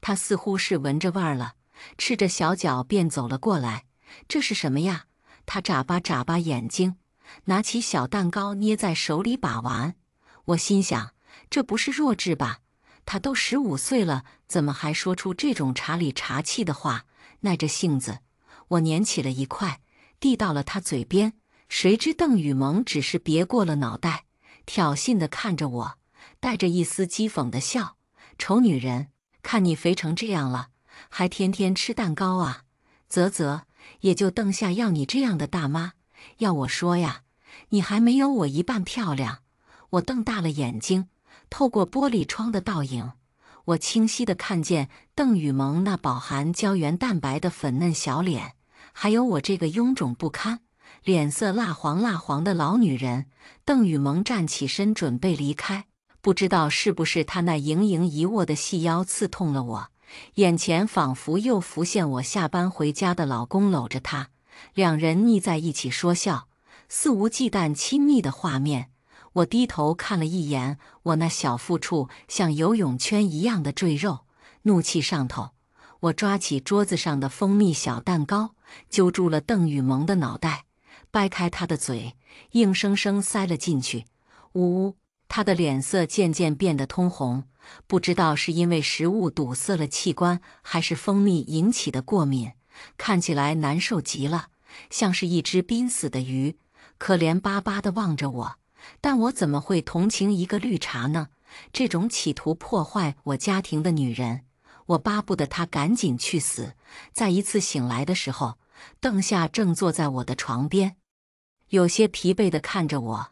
他似乎是闻着味儿了，赤着小脚便走了过来。这是什么呀？他眨巴眨巴眼睛，拿起小蛋糕捏在手里把玩。我心想，这不是弱智吧？他都十五岁了，怎么还说出这种茶里茶气的话？耐着性子，我捻起了一块，递到了他嘴边。谁知邓雨萌只是别过了脑袋，挑衅地看着我，带着一丝讥讽的笑：“丑女人。”看你肥成这样了，还天天吃蛋糕啊！啧啧，也就邓夏要你这样的大妈。要我说呀，你还没有我一半漂亮。我瞪大了眼睛，透过玻璃窗的倒影，我清晰的看见邓雨萌那饱含胶原蛋白的粉嫩小脸，还有我这个臃肿不堪、脸色蜡黄蜡黄的老女人。邓雨萌站起身，准备离开。不知道是不是她那盈盈一握的细腰刺痛了我，眼前仿佛又浮现我下班回家的老公搂着她，两人腻在一起说笑，肆无忌惮亲密的画面。我低头看了一眼我那小腹处像游泳圈一样的赘肉，怒气上头，我抓起桌子上的蜂蜜小蛋糕，揪住了邓雨萌的脑袋，掰开她的嘴，硬生生塞了进去。呜呜，她的脸色渐渐变得通红，不知道是因为食物堵塞了器官，还是蜂蜜引起的过敏，看起来难受极了，像是一只濒死的鱼，可怜巴巴地望着我。但我怎么会同情一个绿茶呢？这种企图破坏我家庭的女人，我巴不得她赶紧去死。在一次醒来的时候，邓夏正坐在我的床边，有些疲惫地看着我。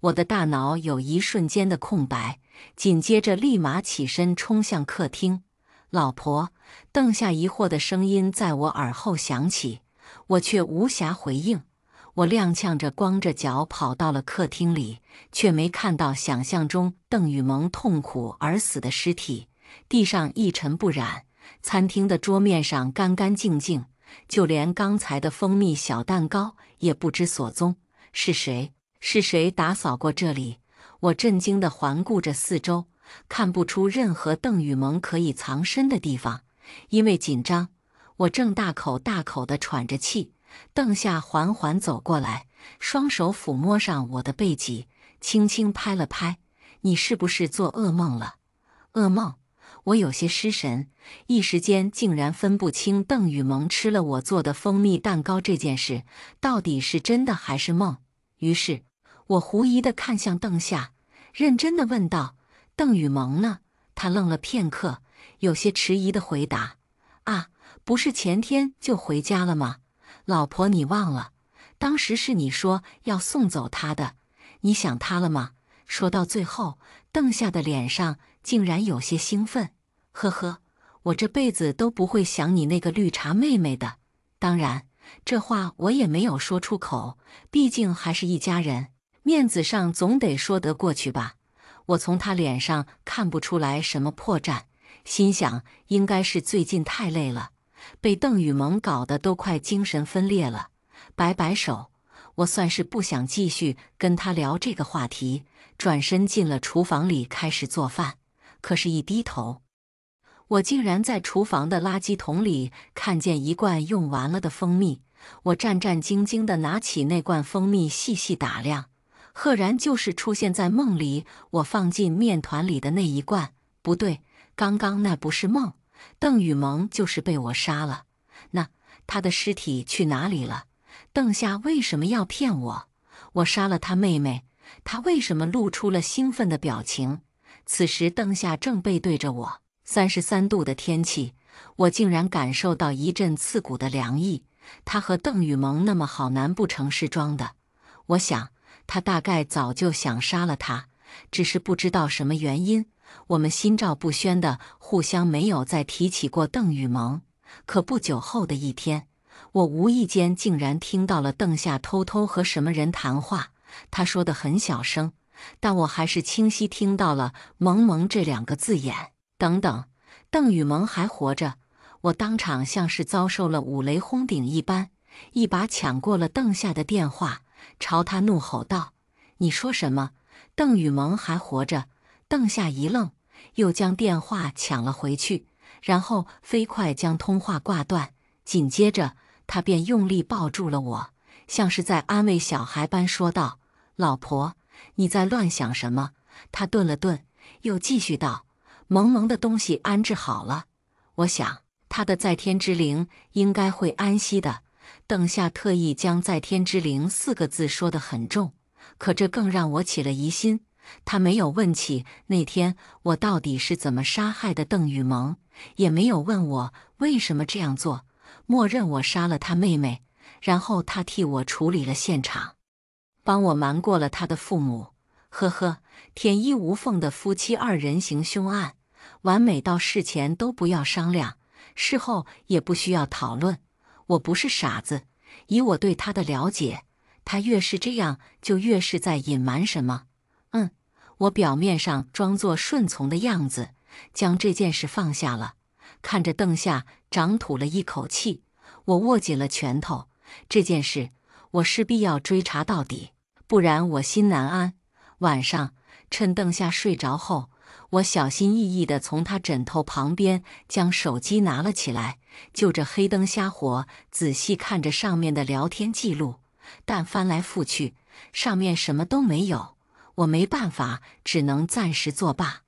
我的大脑有一瞬间的空白，紧接着立马起身冲向客厅。老婆，邓夏疑惑的声音在我耳后响起，我却无暇回应。我踉跄着，光着脚跑到了客厅里，却没看到想象中邓雨萌痛苦而死的尸体。地上一尘不染，餐厅的桌面上干干净净，就连刚才的蜂蜜小蛋糕也不知所踪。是谁？是谁打扫过这里？我震惊地环顾着四周，看不出任何邓雨萌可以藏身的地方。因为紧张，我正大口大口地喘着气。邓夏缓缓走过来，双手抚摸上我的背脊，轻轻拍了拍：“你是不是做噩梦了？”噩梦？我有些失神，一时间竟然分不清邓雨萌吃了我做的蜂蜜蛋糕这件事到底是真的还是梦。于是，我狐疑地看向邓夏，认真地问道：“邓雨萌呢？”他愣了片刻，有些迟疑地回答：“啊，不是前天就回家了吗？”老婆，你忘了，当时是你说要送走他的，你想他了吗？说到最后，邓夏的脸上竟然有些兴奋。呵呵，我这辈子都不会想你那个绿茶妹妹的。当然，这话我也没有说出口，毕竟还是一家人，面子上总得说得过去吧。我从他脸上看不出来什么破绽，心想应该是最近太累了。被邓雨萌搞得都快精神分裂了，摆摆手，我算是不想继续跟他聊这个话题，转身进了厨房里开始做饭。可是，一低头，我竟然在厨房的垃圾桶里看见一罐用完了的蜂蜜。我战战兢兢地拿起那罐蜂蜜，细细打量，赫然就是出现在梦里我放进面团里的那一罐。不对，刚刚那不是梦。邓雨萌就是被我杀了，那他的尸体去哪里了？邓夏为什么要骗我？我杀了他妹妹，他为什么露出了兴奋的表情？此时邓夏正背对着我，三十三度的天气，我竟然感受到一阵刺骨的凉意。他和邓雨萌那么好，难不成是装的？我想他大概早就想杀了他，只是不知道什么原因。我们心照不宣的互相没有再提起过邓雨萌。可不久后的一天，我无意间竟然听到了邓夏偷偷和什么人谈话。他说的很小声，但我还是清晰听到了“萌萌”这两个字眼。等等，邓雨萌还活着！我当场像是遭受了五雷轰顶一般，一把抢过了邓夏的电话，朝他怒吼道：“你说什么？邓雨萌还活着？”邓夏一愣，又将电话抢了回去，然后飞快将通话挂断。紧接着，他便用力抱住了我，像是在安慰小孩般说道：“老婆，你在乱想什么？”他顿了顿，又继续道：“萌萌的东西安置好了，我想他的在天之灵应该会安息的。”邓夏特意将“在天之灵”四个字说得很重，可这更让我起了疑心。他没有问起那天我到底是怎么杀害的邓雨萌，也没有问我为什么这样做，默认我杀了他妹妹，然后他替我处理了现场，帮我瞒过了他的父母。呵呵，天衣无缝的夫妻二人行凶案，完美到事前都不要商量，事后也不需要讨论。我不是傻子，以我对他的了解，他越是这样，就越是在隐瞒什么。嗯，我表面上装作顺从的样子，将这件事放下了。看着邓夏长吐了一口气，我握紧了拳头。这件事，我势必要追查到底，不然我心难安。晚上，趁邓夏睡着后，我小心翼翼地从他枕头旁边将手机拿了起来，就着黑灯瞎火仔细看着上面的聊天记录，但翻来覆去，上面什么都没有。我没办法，只能暂时作罢。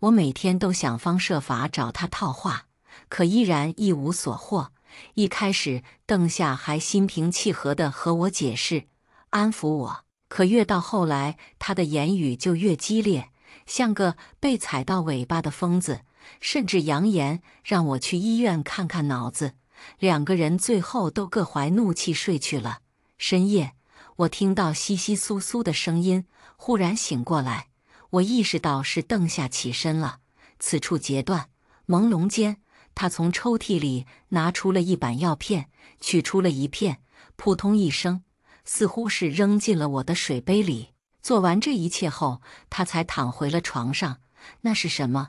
我每天都想方设法找他套话，可依然一无所获。一开始，邓夏还心平气和地和我解释、安抚我，可越到后来，他的言语就越激烈，像个被踩到尾巴的疯子，甚至扬言让我去医院看看脑子。两个人最后都各怀怒气睡去了。深夜，我听到窸窸窣窣的声音。忽然醒过来，我意识到是邓夏起身了。此处截断，朦胧间，他从抽屉里拿出了一板药片，取出了一片，扑通一声，似乎是扔进了我的水杯里。做完这一切后，他才躺回了床上。那是什么？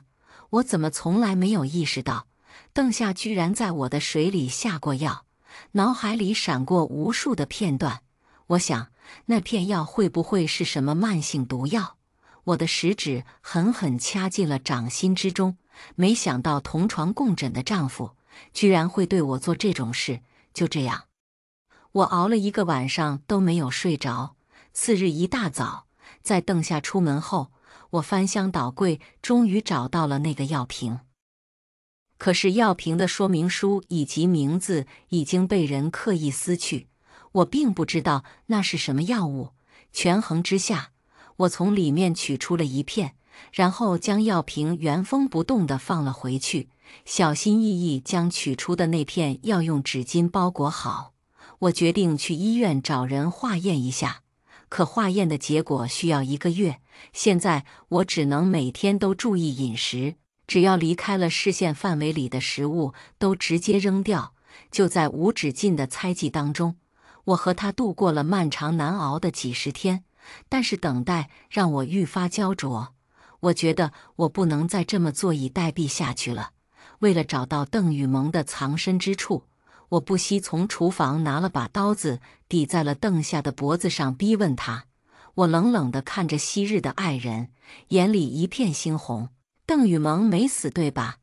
我怎么从来没有意识到，邓夏居然在我的水里下过药？脑海里闪过无数的片段，我想。那片药会不会是什么慢性毒药？我的食指狠狠掐进了掌心之中。没想到同床共枕的丈夫居然会对我做这种事。就这样，我熬了一个晚上都没有睡着。次日一大早，在邓夏出门后，我翻箱倒柜，终于找到了那个药瓶。可是药瓶的说明书以及名字已经被人刻意撕去。我并不知道那是什么药物，权衡之下，我从里面取出了一片，然后将药瓶原封不动地放了回去，小心翼翼将取出的那片药用纸巾包裹好。我决定去医院找人化验一下，可化验的结果需要一个月。现在我只能每天都注意饮食，只要离开了视线范围里的食物都直接扔掉。就在无止境的猜忌当中。我和他度过了漫长难熬的几十天，但是等待让我愈发焦灼。我觉得我不能再这么坐以待毙下去了。为了找到邓雨萌的藏身之处，我不惜从厨房拿了把刀子抵在了邓夏的脖子上，逼问他。我冷冷地看着昔日的爱人，眼里一片猩红。邓雨萌没死，对吧？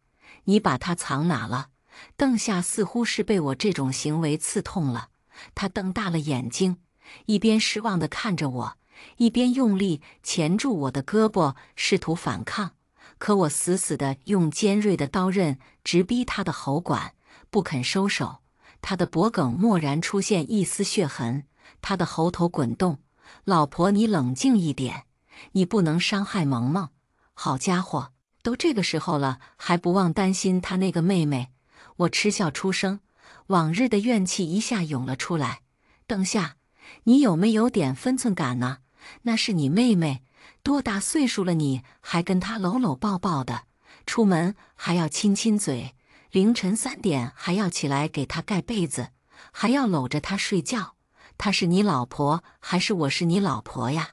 你把他藏哪了？邓夏似乎是被我这种行为刺痛了。他瞪大了眼睛，一边失望地看着我，一边用力钳住我的胳膊，试图反抗。可我死死地用尖锐的刀刃直逼他的喉管，不肯收手。他的脖颈蓦然出现一丝血痕，他的喉头滚动。老婆，你冷静一点，你不能伤害萌萌。好家伙，都这个时候了，还不忘担心他那个妹妹。我嗤笑出声。往日的怨气一下涌了出来。等下，你有没有点分寸感呢？那是你妹妹，多大岁数了，你还跟她搂搂抱抱的，出门还要亲亲嘴，凌晨三点还要起来给她盖被子，还要搂着她睡觉。她是你老婆还是我是你老婆呀？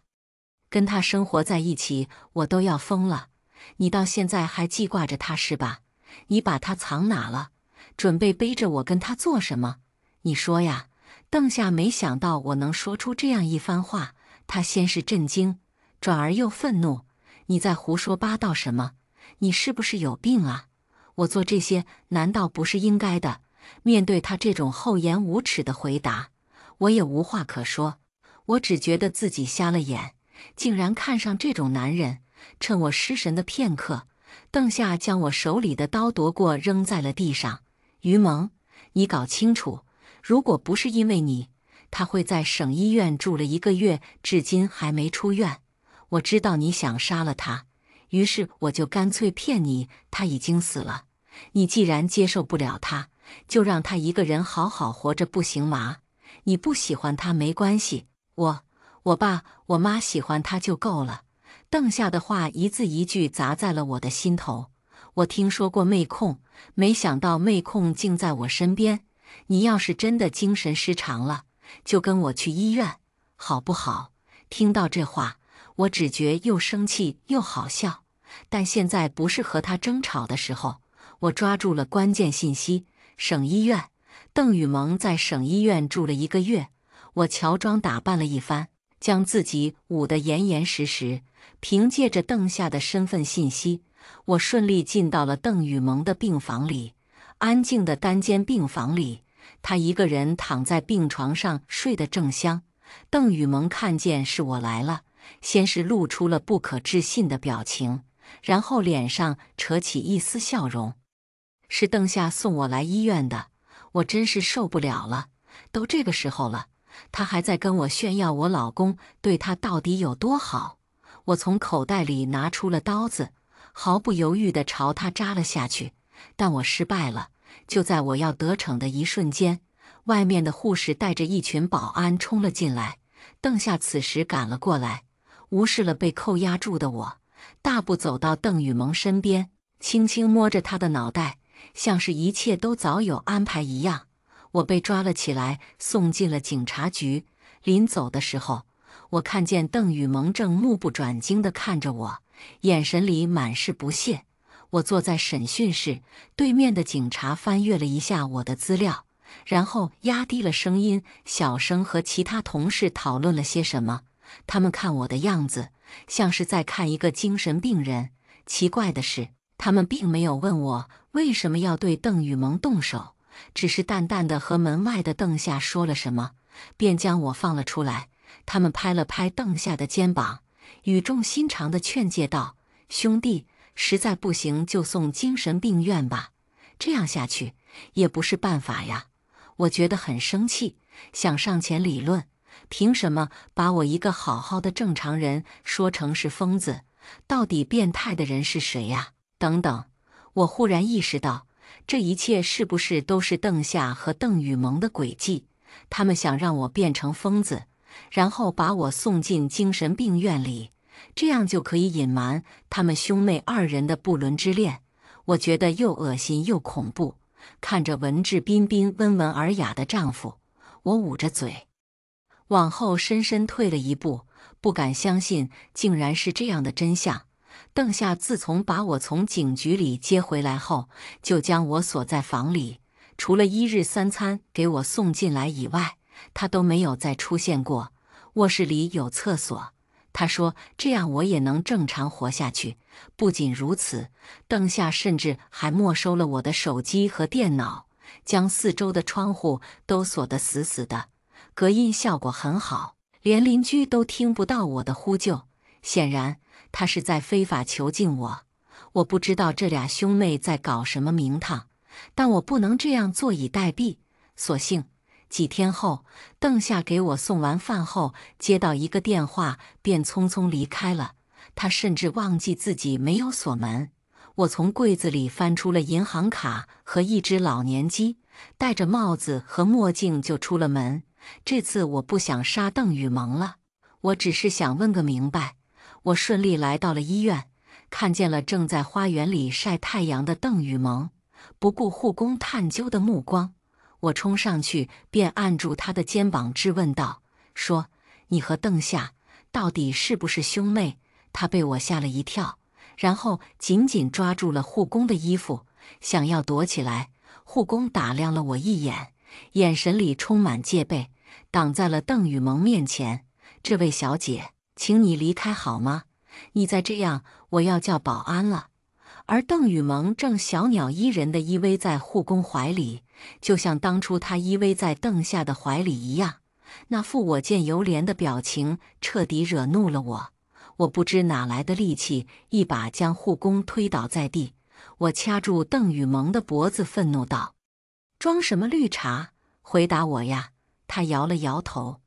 跟她生活在一起，我都要疯了。你到现在还记挂着她是吧？你把她藏哪了？准备背着我跟他做什么？你说呀！邓夏没想到我能说出这样一番话，他先是震惊，转而又愤怒。你在胡说八道什么？你是不是有病啊？我做这些难道不是应该的？面对他这种厚颜无耻的回答，我也无话可说。我只觉得自己瞎了眼，竟然看上这种男人。趁我失神的片刻，邓夏将我手里的刀夺过，扔在了地上。于萌，你搞清楚，如果不是因为你，他会在省医院住了一个月，至今还没出院。我知道你想杀了他，于是我就干脆骗你，他已经死了。你既然接受不了他，就让他一个人好好活着，不行吗？你不喜欢他没关系，我、我爸、我妈喜欢他就够了。邓夏的话一字一句砸在了我的心头。我听说过妹控，没想到妹控竟在我身边。你要是真的精神失常了，就跟我去医院，好不好？听到这话，我只觉又生气又好笑。但现在不是和他争吵的时候。我抓住了关键信息：省医院。邓雨萌在省医院住了一个月。我乔装打扮了一番，将自己捂得严严实实。凭借着邓夏的身份信息，我顺利进到了邓雨萌的病房里。安静的单间病房里，她一个人躺在病床上睡得正香。邓雨萌看见是我来了，先是露出了不可置信的表情，然后脸上扯起一丝笑容。是邓夏送我来医院的，我真是受不了了。都这个时候了，他还在跟我炫耀我老公对他到底有多好。我从口袋里拿出了刀子，毫不犹豫地朝他扎了下去，但我失败了。就在我要得逞的一瞬间，外面的护士带着一群保安冲了进来。邓夏此时赶了过来，无视了被扣押住的我，大步走到邓雨萌身边，轻轻摸着她的脑袋。像是一切都早有安排一样，我被抓了起来，送进了警察局。临走的时候，我看见邓雨萌正目不转睛地看着我，眼神里满是不屑。我坐在审讯室对面的警察翻阅了一下我的资料，然后压低了声音，小声和其他同事讨论了些什么。他们看我的样子，像是在看一个精神病人。奇怪的是。他们并没有问我为什么要对邓雨萌动手，只是淡淡的和门外的邓夏说了什么，便将我放了出来。他们拍了拍邓夏的肩膀，语重心长的劝诫道：“兄弟，实在不行就送精神病院吧，这样下去也不是办法呀。”我觉得很生气，想上前理论：凭什么把我一个好好的正常人说成是疯子？到底变态的人是谁呀？等等，我忽然意识到，这一切是不是都是邓夏和邓雨萌的诡计？他们想让我变成疯子，然后把我送进精神病院里，这样就可以隐瞒他们兄妹二人的不伦之恋。我觉得又恶心又恐怖。看着文质彬彬、温文尔雅的丈夫，我捂着嘴，往后深深退了一步，不敢相信，竟然是这样的真相。邓夏自从把我从警局里接回来后，就将我锁在房里，除了一日三餐给我送进来以外，他都没有再出现过。卧室里有厕所，他说这样我也能正常活下去。不仅如此，邓夏甚至还没收了我的手机和电脑，将四周的窗户都锁得死死的，隔音效果很好，连邻居都听不到我的呼救。显然。他是在非法囚禁我，我不知道这俩兄妹在搞什么名堂，但我不能这样坐以待毙。所幸几天后，邓夏给我送完饭后，接到一个电话，便匆匆离开了。他甚至忘记自己没有锁门。我从柜子里翻出了银行卡和一只老年机，戴着帽子和墨镜就出了门。这次我不想杀邓雨萌了，我只是想问个明白。我顺利来到了医院，看见了正在花园里晒太阳的邓雨萌，不顾护工探究的目光，我冲上去便按住他的肩膀质问道：“说你和邓夏到底是不是兄妹？”他被我吓了一跳，然后紧紧抓住了护工的衣服，想要躲起来。护工打量了我一眼，眼神里充满戒备，挡在了邓雨萌面前：“这位小姐。”请你离开好吗？你再这样，我要叫保安了。而邓雨萌正小鸟依人的依偎在护工怀里，就像当初他依偎在邓夏的怀里一样，那副我见犹怜的表情彻底惹怒了我。我不知哪来的力气，一把将护工推倒在地。我掐住邓雨萌的脖子，愤怒道：“装什么绿茶？回答我呀！”他摇了摇头。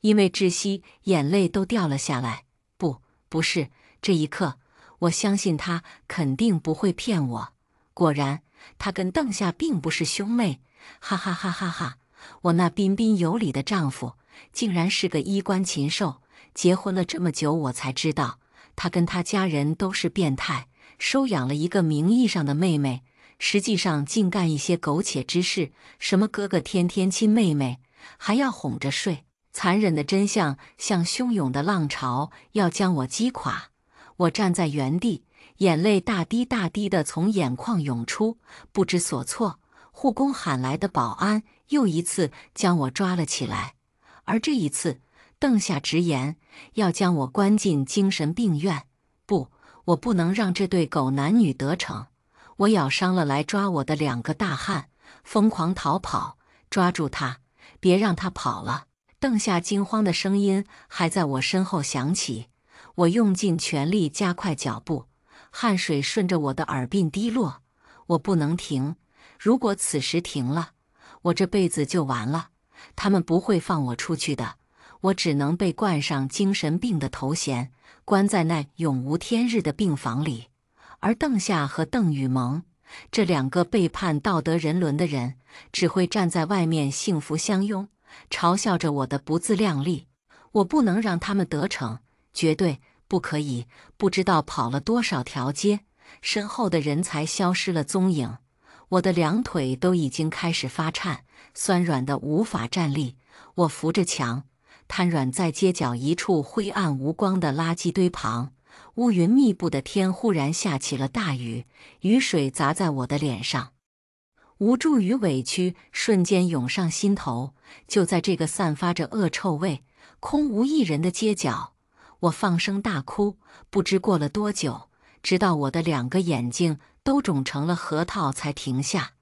因为窒息，眼泪都掉了下来。不，不是。这一刻，我相信他肯定不会骗我。果然，他跟邓夏并不是兄妹。哈哈哈哈哈！我那彬彬有礼的丈夫，竟然是个衣冠禽兽。结婚了这么久，我才知道，他跟他家人都是变态，收养了一个名义上的妹妹，实际上净干一些苟且之事。什么哥哥天天亲妹妹，还要哄着睡。残忍的真相像汹涌的浪潮，要将我击垮。我站在原地，眼泪大滴大滴的从眼眶涌出，不知所措。护工喊来的保安又一次将我抓了起来，而这一次，邓夏直言要将我关进精神病院。不，我不能让这对狗男女得逞。我咬伤了来抓我的两个大汉，疯狂逃跑，抓住他，别让他跑了！邓夏惊慌的声音还在我身后响起。我用尽全力加快脚步，汗水顺着我的耳鬓滴落。我不能停，如果此时停了，我这辈子就完了。他们不会放我出去的，我只能被冠上精神病的头衔，关在那永无天日的病房里。而邓夏和邓雨萌这两个背叛道德人伦的人，只会站在外面幸福相拥，嘲笑着我的不自量力。我不能让他们得逞。绝对不可以！不知道跑了多少条街，身后的人才消失了踪影。我的两腿都已经开始发颤，酸软的无法站立。我扶着墙，瘫软在街角一处灰暗无光的垃圾堆旁。乌云密布的天忽然下起了大雨，雨水砸在我的脸上，无助与委屈瞬间涌上心头。就在这个散发着恶臭味、空无一人的街角。我放声大哭，不知过了多久，直到我的两个眼睛都肿成了核桃才停下。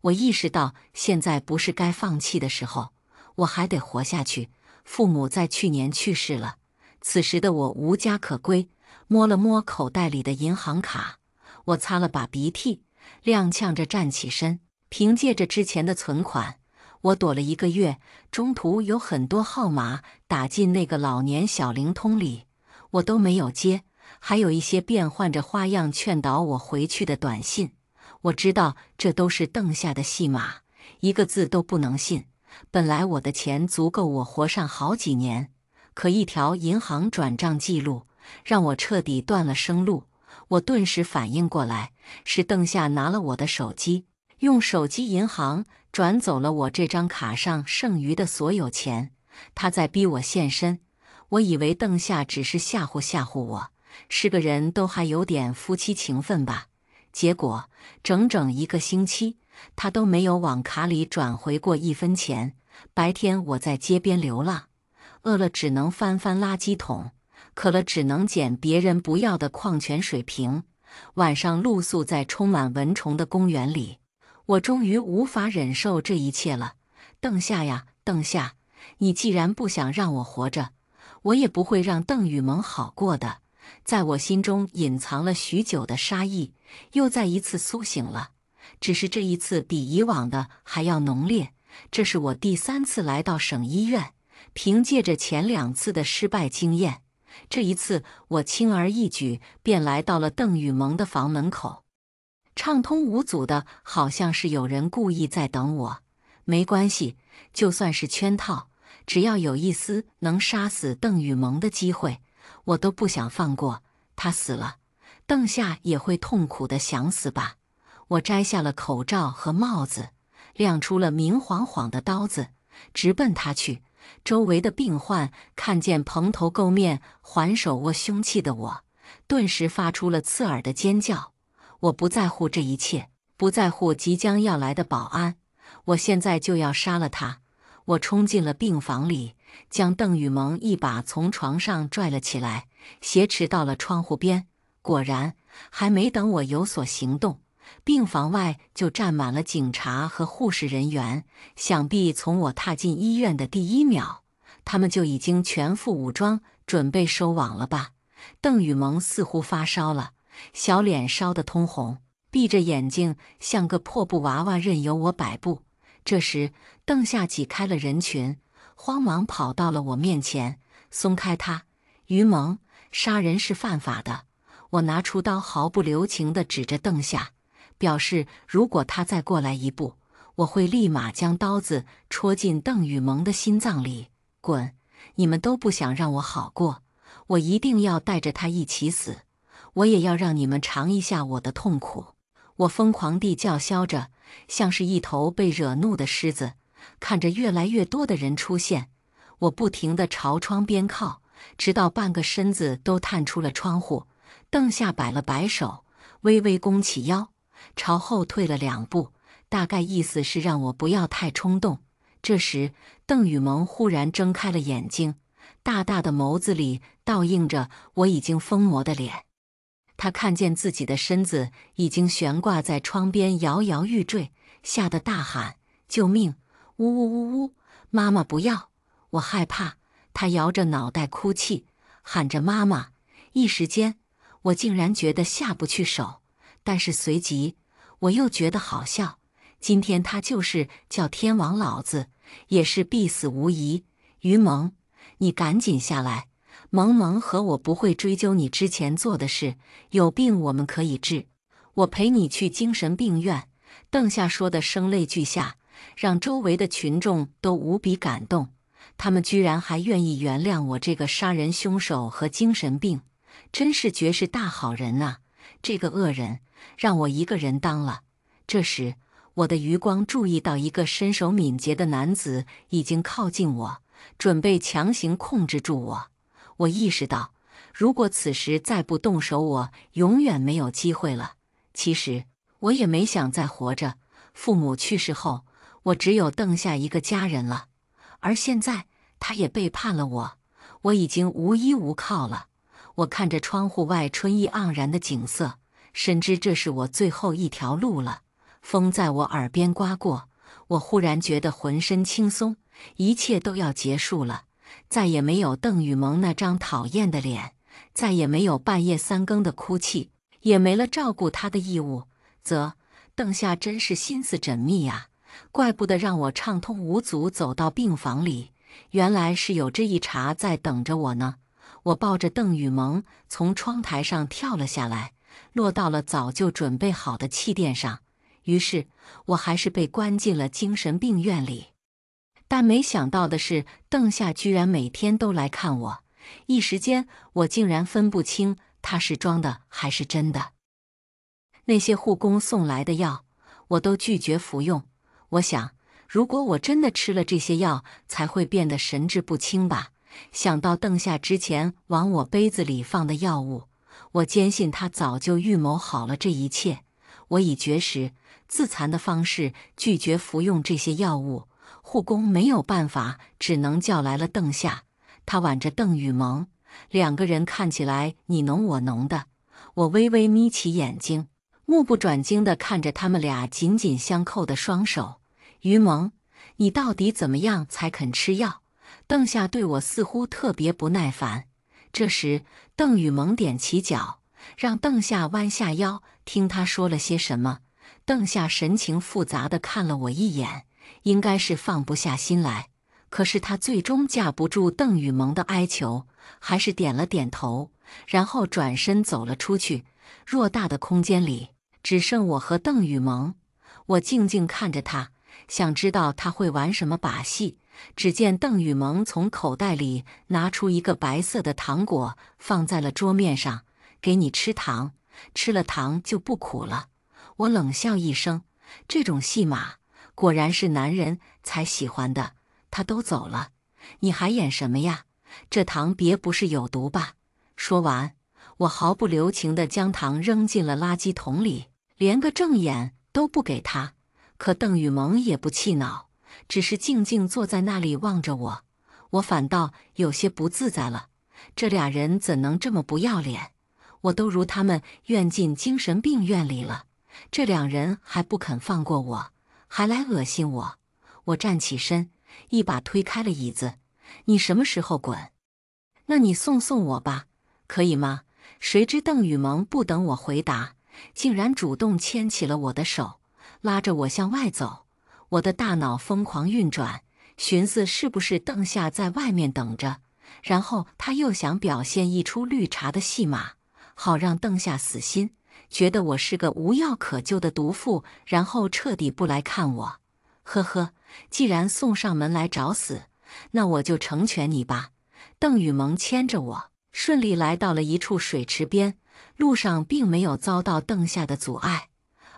我意识到现在不是该放弃的时候，我还得活下去。父母在去年去世了，此时的我无家可归。摸了摸口袋里的银行卡，我擦了把鼻涕，踉跄着站起身。凭借着之前的存款。我躲了一个月，中途有很多号码打进那个老年小灵通里，我都没有接，还有一些变换着花样劝导我回去的短信。我知道这都是邓夏的戏码，一个字都不能信。本来我的钱足够我活上好几年，可一条银行转账记录让我彻底断了生路。我顿时反应过来，是邓夏拿了我的手机。用手机银行转走了我这张卡上剩余的所有钱，他在逼我现身。我以为邓夏只是吓唬吓唬我，是个人都还有点夫妻情分吧。结果整整一个星期，他都没有往卡里转回过一分钱。白天我在街边流浪，饿了只能翻翻垃圾桶，渴了只能捡别人不要的矿泉水瓶。晚上露宿在充满蚊虫的公园里。我终于无法忍受这一切了，邓夏呀，邓夏，你既然不想让我活着，我也不会让邓雨萌好过的。在我心中隐藏了许久的杀意又再一次苏醒了，只是这一次比以往的还要浓烈。这是我第三次来到省医院，凭借着前两次的失败经验，这一次我轻而易举便来到了邓雨萌的房门口。畅通无阻的，好像是有人故意在等我。没关系，就算是圈套，只要有一丝能杀死邓雨萌的机会，我都不想放过。他死了，邓夏也会痛苦的想死吧。我摘下了口罩和帽子，亮出了明晃晃的刀子，直奔他去。周围的病患看见蓬头垢面、还手握凶器的我，顿时发出了刺耳的尖叫。我不在乎这一切，不在乎即将要来的保安。我现在就要杀了他！我冲进了病房里，将邓雨萌一把从床上拽了起来，挟持到了窗户边。果然，还没等我有所行动，病房外就站满了警察和护士人员。想必从我踏进医院的第一秒，他们就已经全副武装，准备收网了吧？邓雨萌似乎发烧了。小脸烧得通红，闭着眼睛像个破布娃娃，任由我摆布。这时，邓夏挤开了人群，慌忙跑到了我面前，松开他。于萌，杀人是犯法的。我拿出刀，毫不留情地指着邓夏，表示如果他再过来一步，我会立马将刀子戳进邓雨萌的心脏里。滚！你们都不想让我好过，我一定要带着他一起死。我也要让你们尝一下我的痛苦！我疯狂地叫嚣着，像是一头被惹怒的狮子，看着越来越多的人出现。我不停地朝窗边靠，直到半个身子都探出了窗户。邓夏摆了摆手，微微弓起腰，朝后退了两步，大概意思是让我不要太冲动。这时，邓雨萌忽然睁开了眼睛，大大的眸子里倒映着我已经疯魔的脸。他看见自己的身子已经悬挂在窗边，摇摇欲坠，吓得大喊：“救命！呜呜呜呜！妈妈不要！我害怕！”他摇着脑袋哭泣，喊着“妈妈”。一时间，我竟然觉得下不去手，但是随即我又觉得好笑。今天他就是叫天王老子，也是必死无疑。于萌，你赶紧下来。萌萌和我不会追究你之前做的事，有病我们可以治，我陪你去精神病院。邓夏说的声泪俱下，让周围的群众都无比感动。他们居然还愿意原谅我这个杀人凶手和精神病，真是绝世大好人啊！这个恶人让我一个人当了。这时，我的余光注意到一个身手敏捷的男子已经靠近我，准备强行控制住我。我意识到，如果此时再不动手，我永远没有机会了。其实我也没想再活着。父母去世后，我只有邓下一个家人了，而现在他也背叛了我，我已经无依无靠了。我看着窗户外春意盎然的景色，深知这是我最后一条路了。风在我耳边刮过，我忽然觉得浑身轻松，一切都要结束了。再也没有邓雨萌那张讨厌的脸，再也没有半夜三更的哭泣，也没了照顾他的义务。则邓夏真是心思缜密呀，怪不得让我畅通无阻走到病房里，原来是有这一茬在等着我呢。我抱着邓雨萌从窗台上跳了下来，落到了早就准备好的气垫上，于是我还是被关进了精神病院里。但没想到的是，邓夏居然每天都来看我。一时间，我竟然分不清他是装的还是真的。那些护工送来的药，我都拒绝服用。我想，如果我真的吃了这些药，才会变得神志不清吧。想到邓夏之前往我杯子里放的药物，我坚信他早就预谋好了这一切。我以绝食自残的方式拒绝服用这些药物。护工没有办法，只能叫来了邓夏。他挽着邓雨萌，两个人看起来你侬我侬的。我微微眯起眼睛，目不转睛地看着他们俩紧紧相扣的双手。于萌，你到底怎么样才肯吃药？邓夏对我似乎特别不耐烦。这时，邓雨萌踮起脚，让邓夏弯下腰，听他说了些什么。邓夏神情复杂地看了我一眼。应该是放不下心来，可是他最终架不住邓雨萌的哀求，还是点了点头，然后转身走了出去。偌大的空间里，只剩我和邓雨萌。我静静看着他，想知道他会玩什么把戏。只见邓雨萌从口袋里拿出一个白色的糖果，放在了桌面上，给你吃糖，吃了糖就不苦了。我冷笑一声，这种戏码。果然是男人才喜欢的。他都走了，你还演什么呀？这糖别不是有毒吧？说完，我毫不留情地将糖扔进了垃圾桶里，连个正眼都不给他。可邓雨萌也不气恼，只是静静坐在那里望着我。我反倒有些不自在了。这俩人怎能这么不要脸？我都如他们愿进精神病院里了，这两人还不肯放过我。还来恶心我！我站起身，一把推开了椅子。你什么时候滚？那你送送我吧，可以吗？谁知邓雨萌不等我回答，竟然主动牵起了我的手，拉着我向外走。我的大脑疯狂运转，寻思是不是邓夏在外面等着，然后他又想表现一出绿茶的戏码，好让邓夏死心。觉得我是个无药可救的毒妇，然后彻底不来看我。呵呵，既然送上门来找死，那我就成全你吧。邓雨萌牵着我，顺利来到了一处水池边，路上并没有遭到邓夏的阻碍。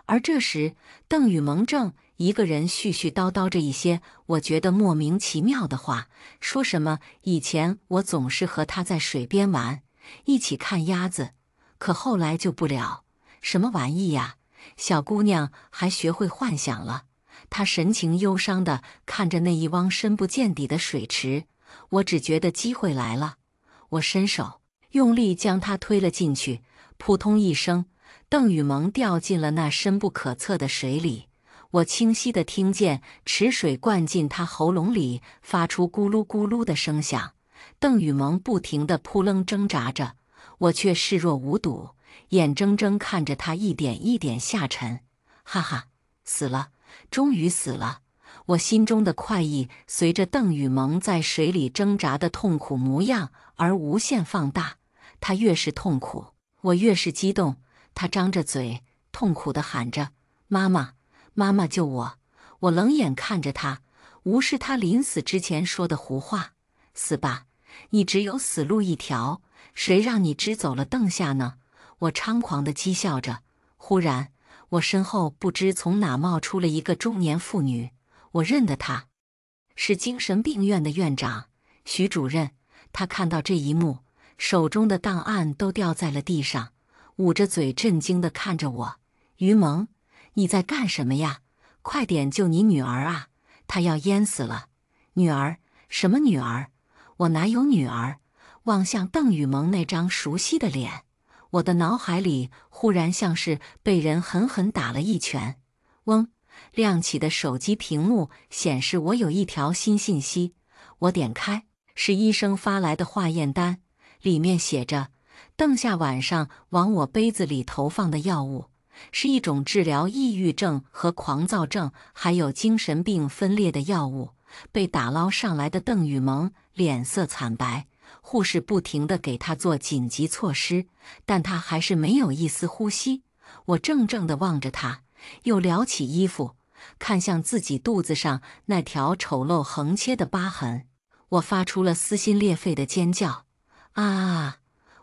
而这时，邓雨萌正一个人絮絮叨叨着一些我觉得莫名其妙的话，说什么以前我总是和他在水边玩，一起看鸭子，可后来就不了。什么玩意呀！小姑娘还学会幻想了。她神情忧伤地看着那一汪深不见底的水池，我只觉得机会来了，我伸手用力将她推了进去，扑通一声，邓雨萌掉进了那深不可测的水里。我清晰地听见池水灌进他喉咙里，发出咕噜咕噜的声响。邓雨萌不停地扑棱挣扎着，我却视若无睹，眼睁睁看着他一点一点下沉。哈哈，死了，终于死了！我心中的快意随着邓雨萌在水里挣扎的痛苦模样而无限放大。他越是痛苦，我越是激动。他张着嘴，痛苦地喊着：“妈妈！”妈妈救我！我冷眼看着他，无视他临死之前说的胡话。死吧，你只有死路一条。谁让你支走了邓夏呢？我猖狂地讥笑着。忽然，我身后不知从哪冒出了一个中年妇女，我认得她，是精神病院的院长徐主任。他看到这一幕，手中的档案都掉在了地上，捂着嘴震惊地看着我。于萌。你在干什么呀？快点救你女儿啊！她要淹死了！女儿？什么女儿？我哪有女儿？望向邓雨萌那张熟悉的脸，我的脑海里忽然像是被人狠狠打了一拳。嗡，亮起的手机屏幕显示我有一条新信息。我点开，是医生发来的化验单，里面写着：邓夏晚上往我杯子里投放的药物。是一种治疗抑郁症和狂躁症，还有精神病分裂的药物。被打捞上来的邓雨萌脸色惨白，护士不停地给她做紧急措施，但她还是没有一丝呼吸。我怔怔地望着她，又撩起衣服，看向自己肚子上那条丑陋横切的疤痕。我发出了撕心裂肺的尖叫：“啊！”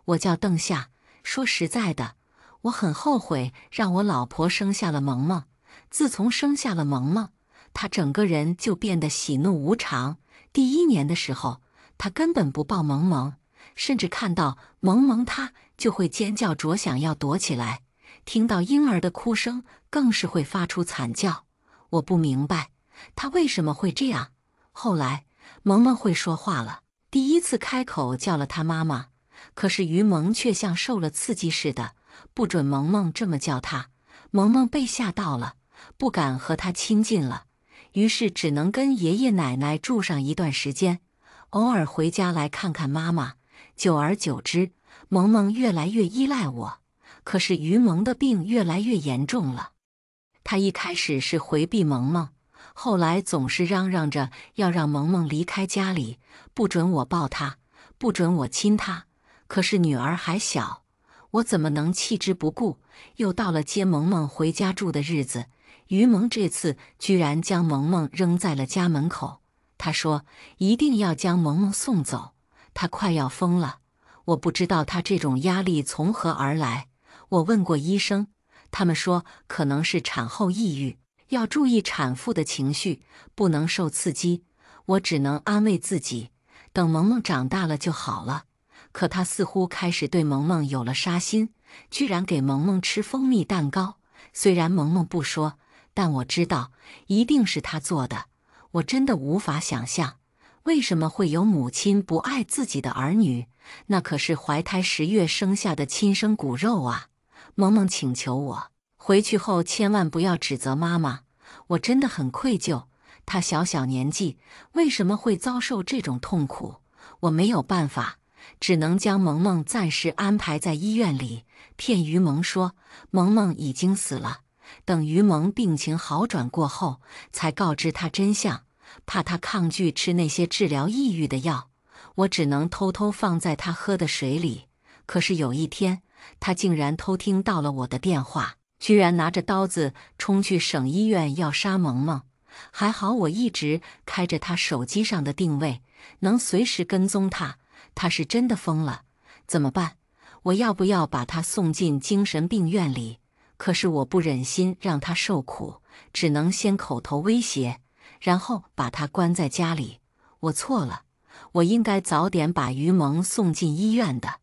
我叫邓夏。说实在的。我很后悔让我老婆生下了萌萌。自从生下了萌萌，她整个人就变得喜怒无常。第一年的时候，她根本不抱萌萌，甚至看到萌萌他就会尖叫着想要躲起来。听到婴儿的哭声，更是会发出惨叫。我不明白她为什么会这样。后来，萌萌会说话了，第一次开口叫了他妈妈，可是于萌却像受了刺激似的。不准萌萌这么叫他，萌萌被吓到了，不敢和他亲近了，于是只能跟爷爷奶奶住上一段时间，偶尔回家来看看妈妈。久而久之，萌萌越来越依赖我。可是于萌的病越来越严重了，他一开始是回避萌萌，后来总是嚷嚷着要让萌萌离开家里，不准我抱她，不准我亲她。可是女儿还小。我怎么能弃之不顾？又到了接萌萌回家住的日子，于萌这次居然将萌萌扔在了家门口。他说一定要将萌萌送走，他快要疯了。我不知道他这种压力从何而来。我问过医生，他们说可能是产后抑郁，要注意产妇的情绪，不能受刺激。我只能安慰自己，等萌萌长大了就好了。可他似乎开始对萌萌有了杀心，居然给萌萌吃蜂蜜蛋糕。虽然萌萌不说，但我知道一定是他做的。我真的无法想象，为什么会有母亲不爱自己的儿女？那可是怀胎十月生下的亲生骨肉啊！萌萌请求我回去后千万不要指责妈妈，我真的很愧疚。她小小年纪为什么会遭受这种痛苦？我没有办法。只能将萌萌暂时安排在医院里，骗于萌说萌萌已经死了。等于萌病情好转过后，才告知他真相。怕他抗拒吃那些治疗抑郁的药，我只能偷偷放在他喝的水里。可是有一天，他竟然偷听到了我的电话，居然拿着刀子冲去省医院要杀萌萌。还好我一直开着他手机上的定位，能随时跟踪他。他是真的疯了，怎么办？我要不要把他送进精神病院里？可是我不忍心让他受苦，只能先口头威胁，然后把他关在家里。我错了，我应该早点把于萌送进医院的，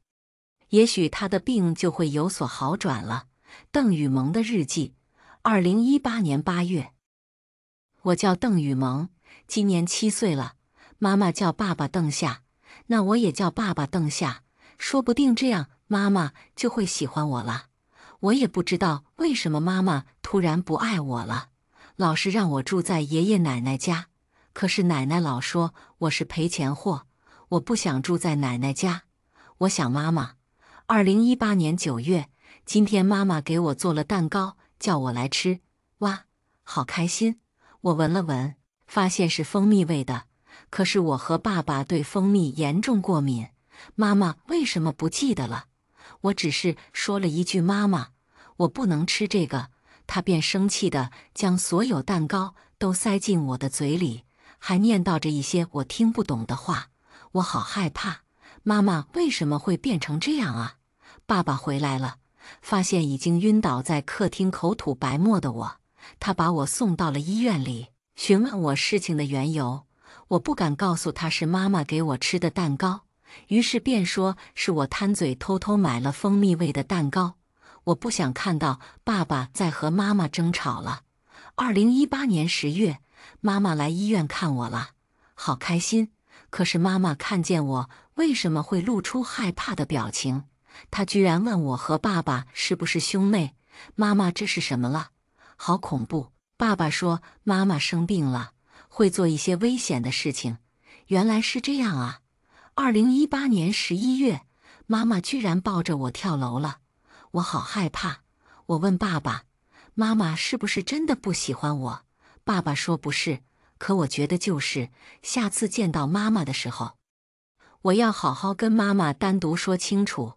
也许他的病就会有所好转了。邓雨萌的日记，二零一八年八月。我叫邓雨萌，今年七岁了。妈妈叫爸爸邓夏，那我也叫爸爸邓夏。说不定这样，妈妈就会喜欢我了。我也不知道为什么妈妈突然不爱我了，老是让我住在爷爷奶奶家。可是奶奶老说我是赔钱货，我不想住在奶奶家。我想妈妈。二零一八年九月，今天妈妈给我做了蛋糕，叫我来吃。哇，好开心！我闻了闻，发现是蜂蜜味的。可是我和爸爸对蜂蜜严重过敏。妈妈为什么不记得了？我只是说了一句“妈妈，我不能吃这个”，她便生气的将所有蛋糕都塞进我的嘴里，还念叨着一些我听不懂的话。我好害怕。妈妈为什么会变成这样啊？爸爸回来了，发现已经晕倒在客厅口吐白沫的我。他把我送到了医院里，询问我事情的缘由。我不敢告诉他是妈妈给我吃的蛋糕，于是便说是我贪嘴偷偷买了蜂蜜味的蛋糕。我不想看到爸爸在和妈妈争吵了。二零一八年十月，妈妈来医院看我了，好开心。可是妈妈看见我，为什么会露出害怕的表情？她居然问我和爸爸是不是兄妹？妈妈，这是什么了？好恐怖！爸爸说妈妈生病了，会做一些危险的事情。原来是这样啊！二零一八年十一月，妈妈居然抱着我跳楼了，我好害怕。我问爸爸：“妈妈是不是真的不喜欢我？”爸爸说：“不是，可我觉得就是。下次见到妈妈的时候，我要好好跟妈妈单独说清楚。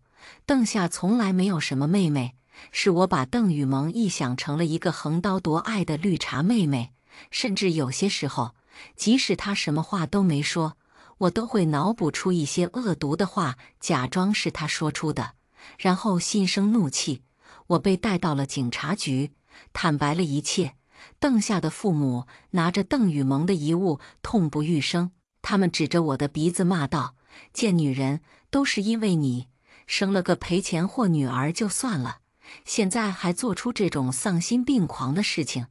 邓夏从来没有什么妹妹。”是我把邓雨萌臆想成了一个横刀夺爱的绿茶妹妹，甚至有些时候，即使她什么话都没说，我都会脑补出一些恶毒的话，假装是他说出的，然后心生怒气。我被带到了警察局，坦白了一切。邓夏的父母拿着邓雨萌的遗物，痛不欲生。他们指着我的鼻子骂道：“贱女人，都是因为你生了个赔钱货女儿就算了。”现在还做出这种丧心病狂的事情，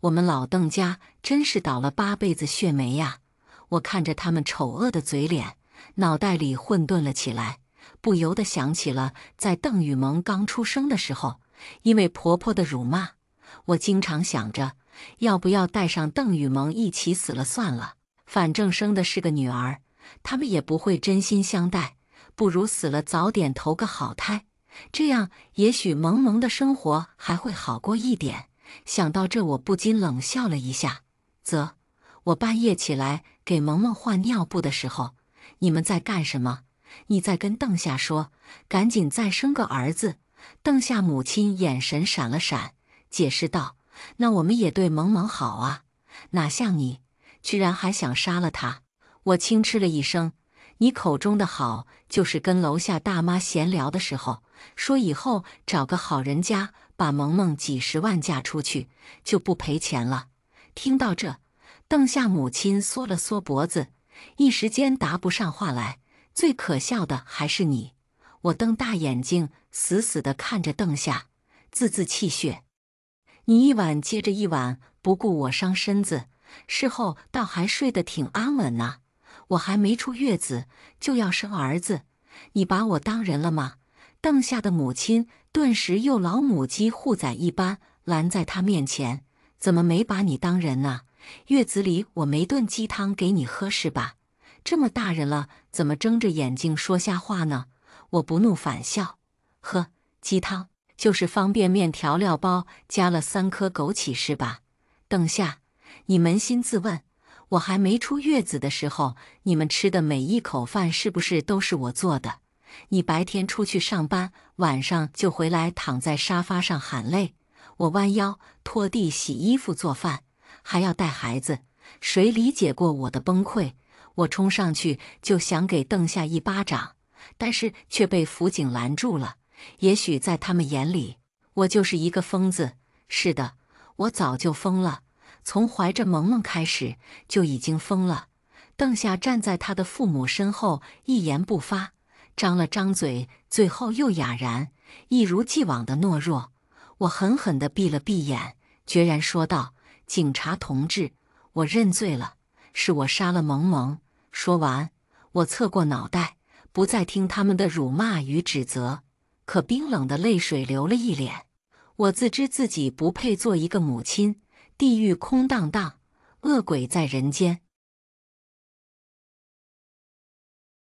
我们老邓家真是倒了八辈子血霉呀！我看着他们丑恶的嘴脸，脑袋里混沌了起来，不由得想起了在邓雨萌刚出生的时候，因为婆婆的辱骂，我经常想着要不要带上邓雨萌一起死了算了，反正生的是个女儿，他们也不会真心相待，不如死了早点投个好胎。这样，也许萌萌的生活还会好过一点。想到这，我不禁冷笑了一下。啧，我半夜起来给萌萌换尿布的时候，你们在干什么？你在跟邓夏说，赶紧再生个儿子。邓夏母亲眼神闪了闪，解释道：“那我们也对萌萌好啊，哪像你，居然还想杀了他。”我轻嗤了一声。你口中的好，就是跟楼下大妈闲聊的时候说，以后找个好人家，把萌萌几十万嫁出去，就不赔钱了。听到这，邓夏母亲缩了缩脖子，一时间答不上话来。最可笑的还是你，我瞪大眼睛，死死地看着邓夏，字字泣血。你一晚接着一晚，不顾我伤身子，事后倒还睡得挺安稳呢。我还没出月子就要生儿子，你把我当人了吗？邓夏的母亲顿时又老母鸡护崽一般拦在他面前，怎么没把你当人呢？月子里我没炖鸡汤给你喝是吧？这么大人了，怎么睁着眼睛说瞎话呢？我不怒反笑，喝鸡汤就是方便面调料包加了三颗枸杞是吧？等下，你扪心自问。我还没出月子的时候，你们吃的每一口饭是不是都是我做的？你白天出去上班，晚上就回来躺在沙发上喊累，我弯腰拖地、洗衣服、做饭，还要带孩子。谁理解过我的崩溃？我冲上去就想给邓夏一巴掌，但是却被辅警拦住了。也许在他们眼里，我就是一个疯子。是的，我早就疯了，从怀着萌萌开始就已经疯了。邓夏站在他的父母身后，一言不发，张了张嘴，最后又哑然，一如既往的懦弱。我狠狠地闭了闭眼，决然说道：“警察同志，我认罪了，是我杀了萌萌。”说完，我侧过脑袋，不再听他们的辱骂与指责，可冰冷的泪水流了一脸。我自知自己不配做一个母亲，地狱空荡荡，恶鬼在人间。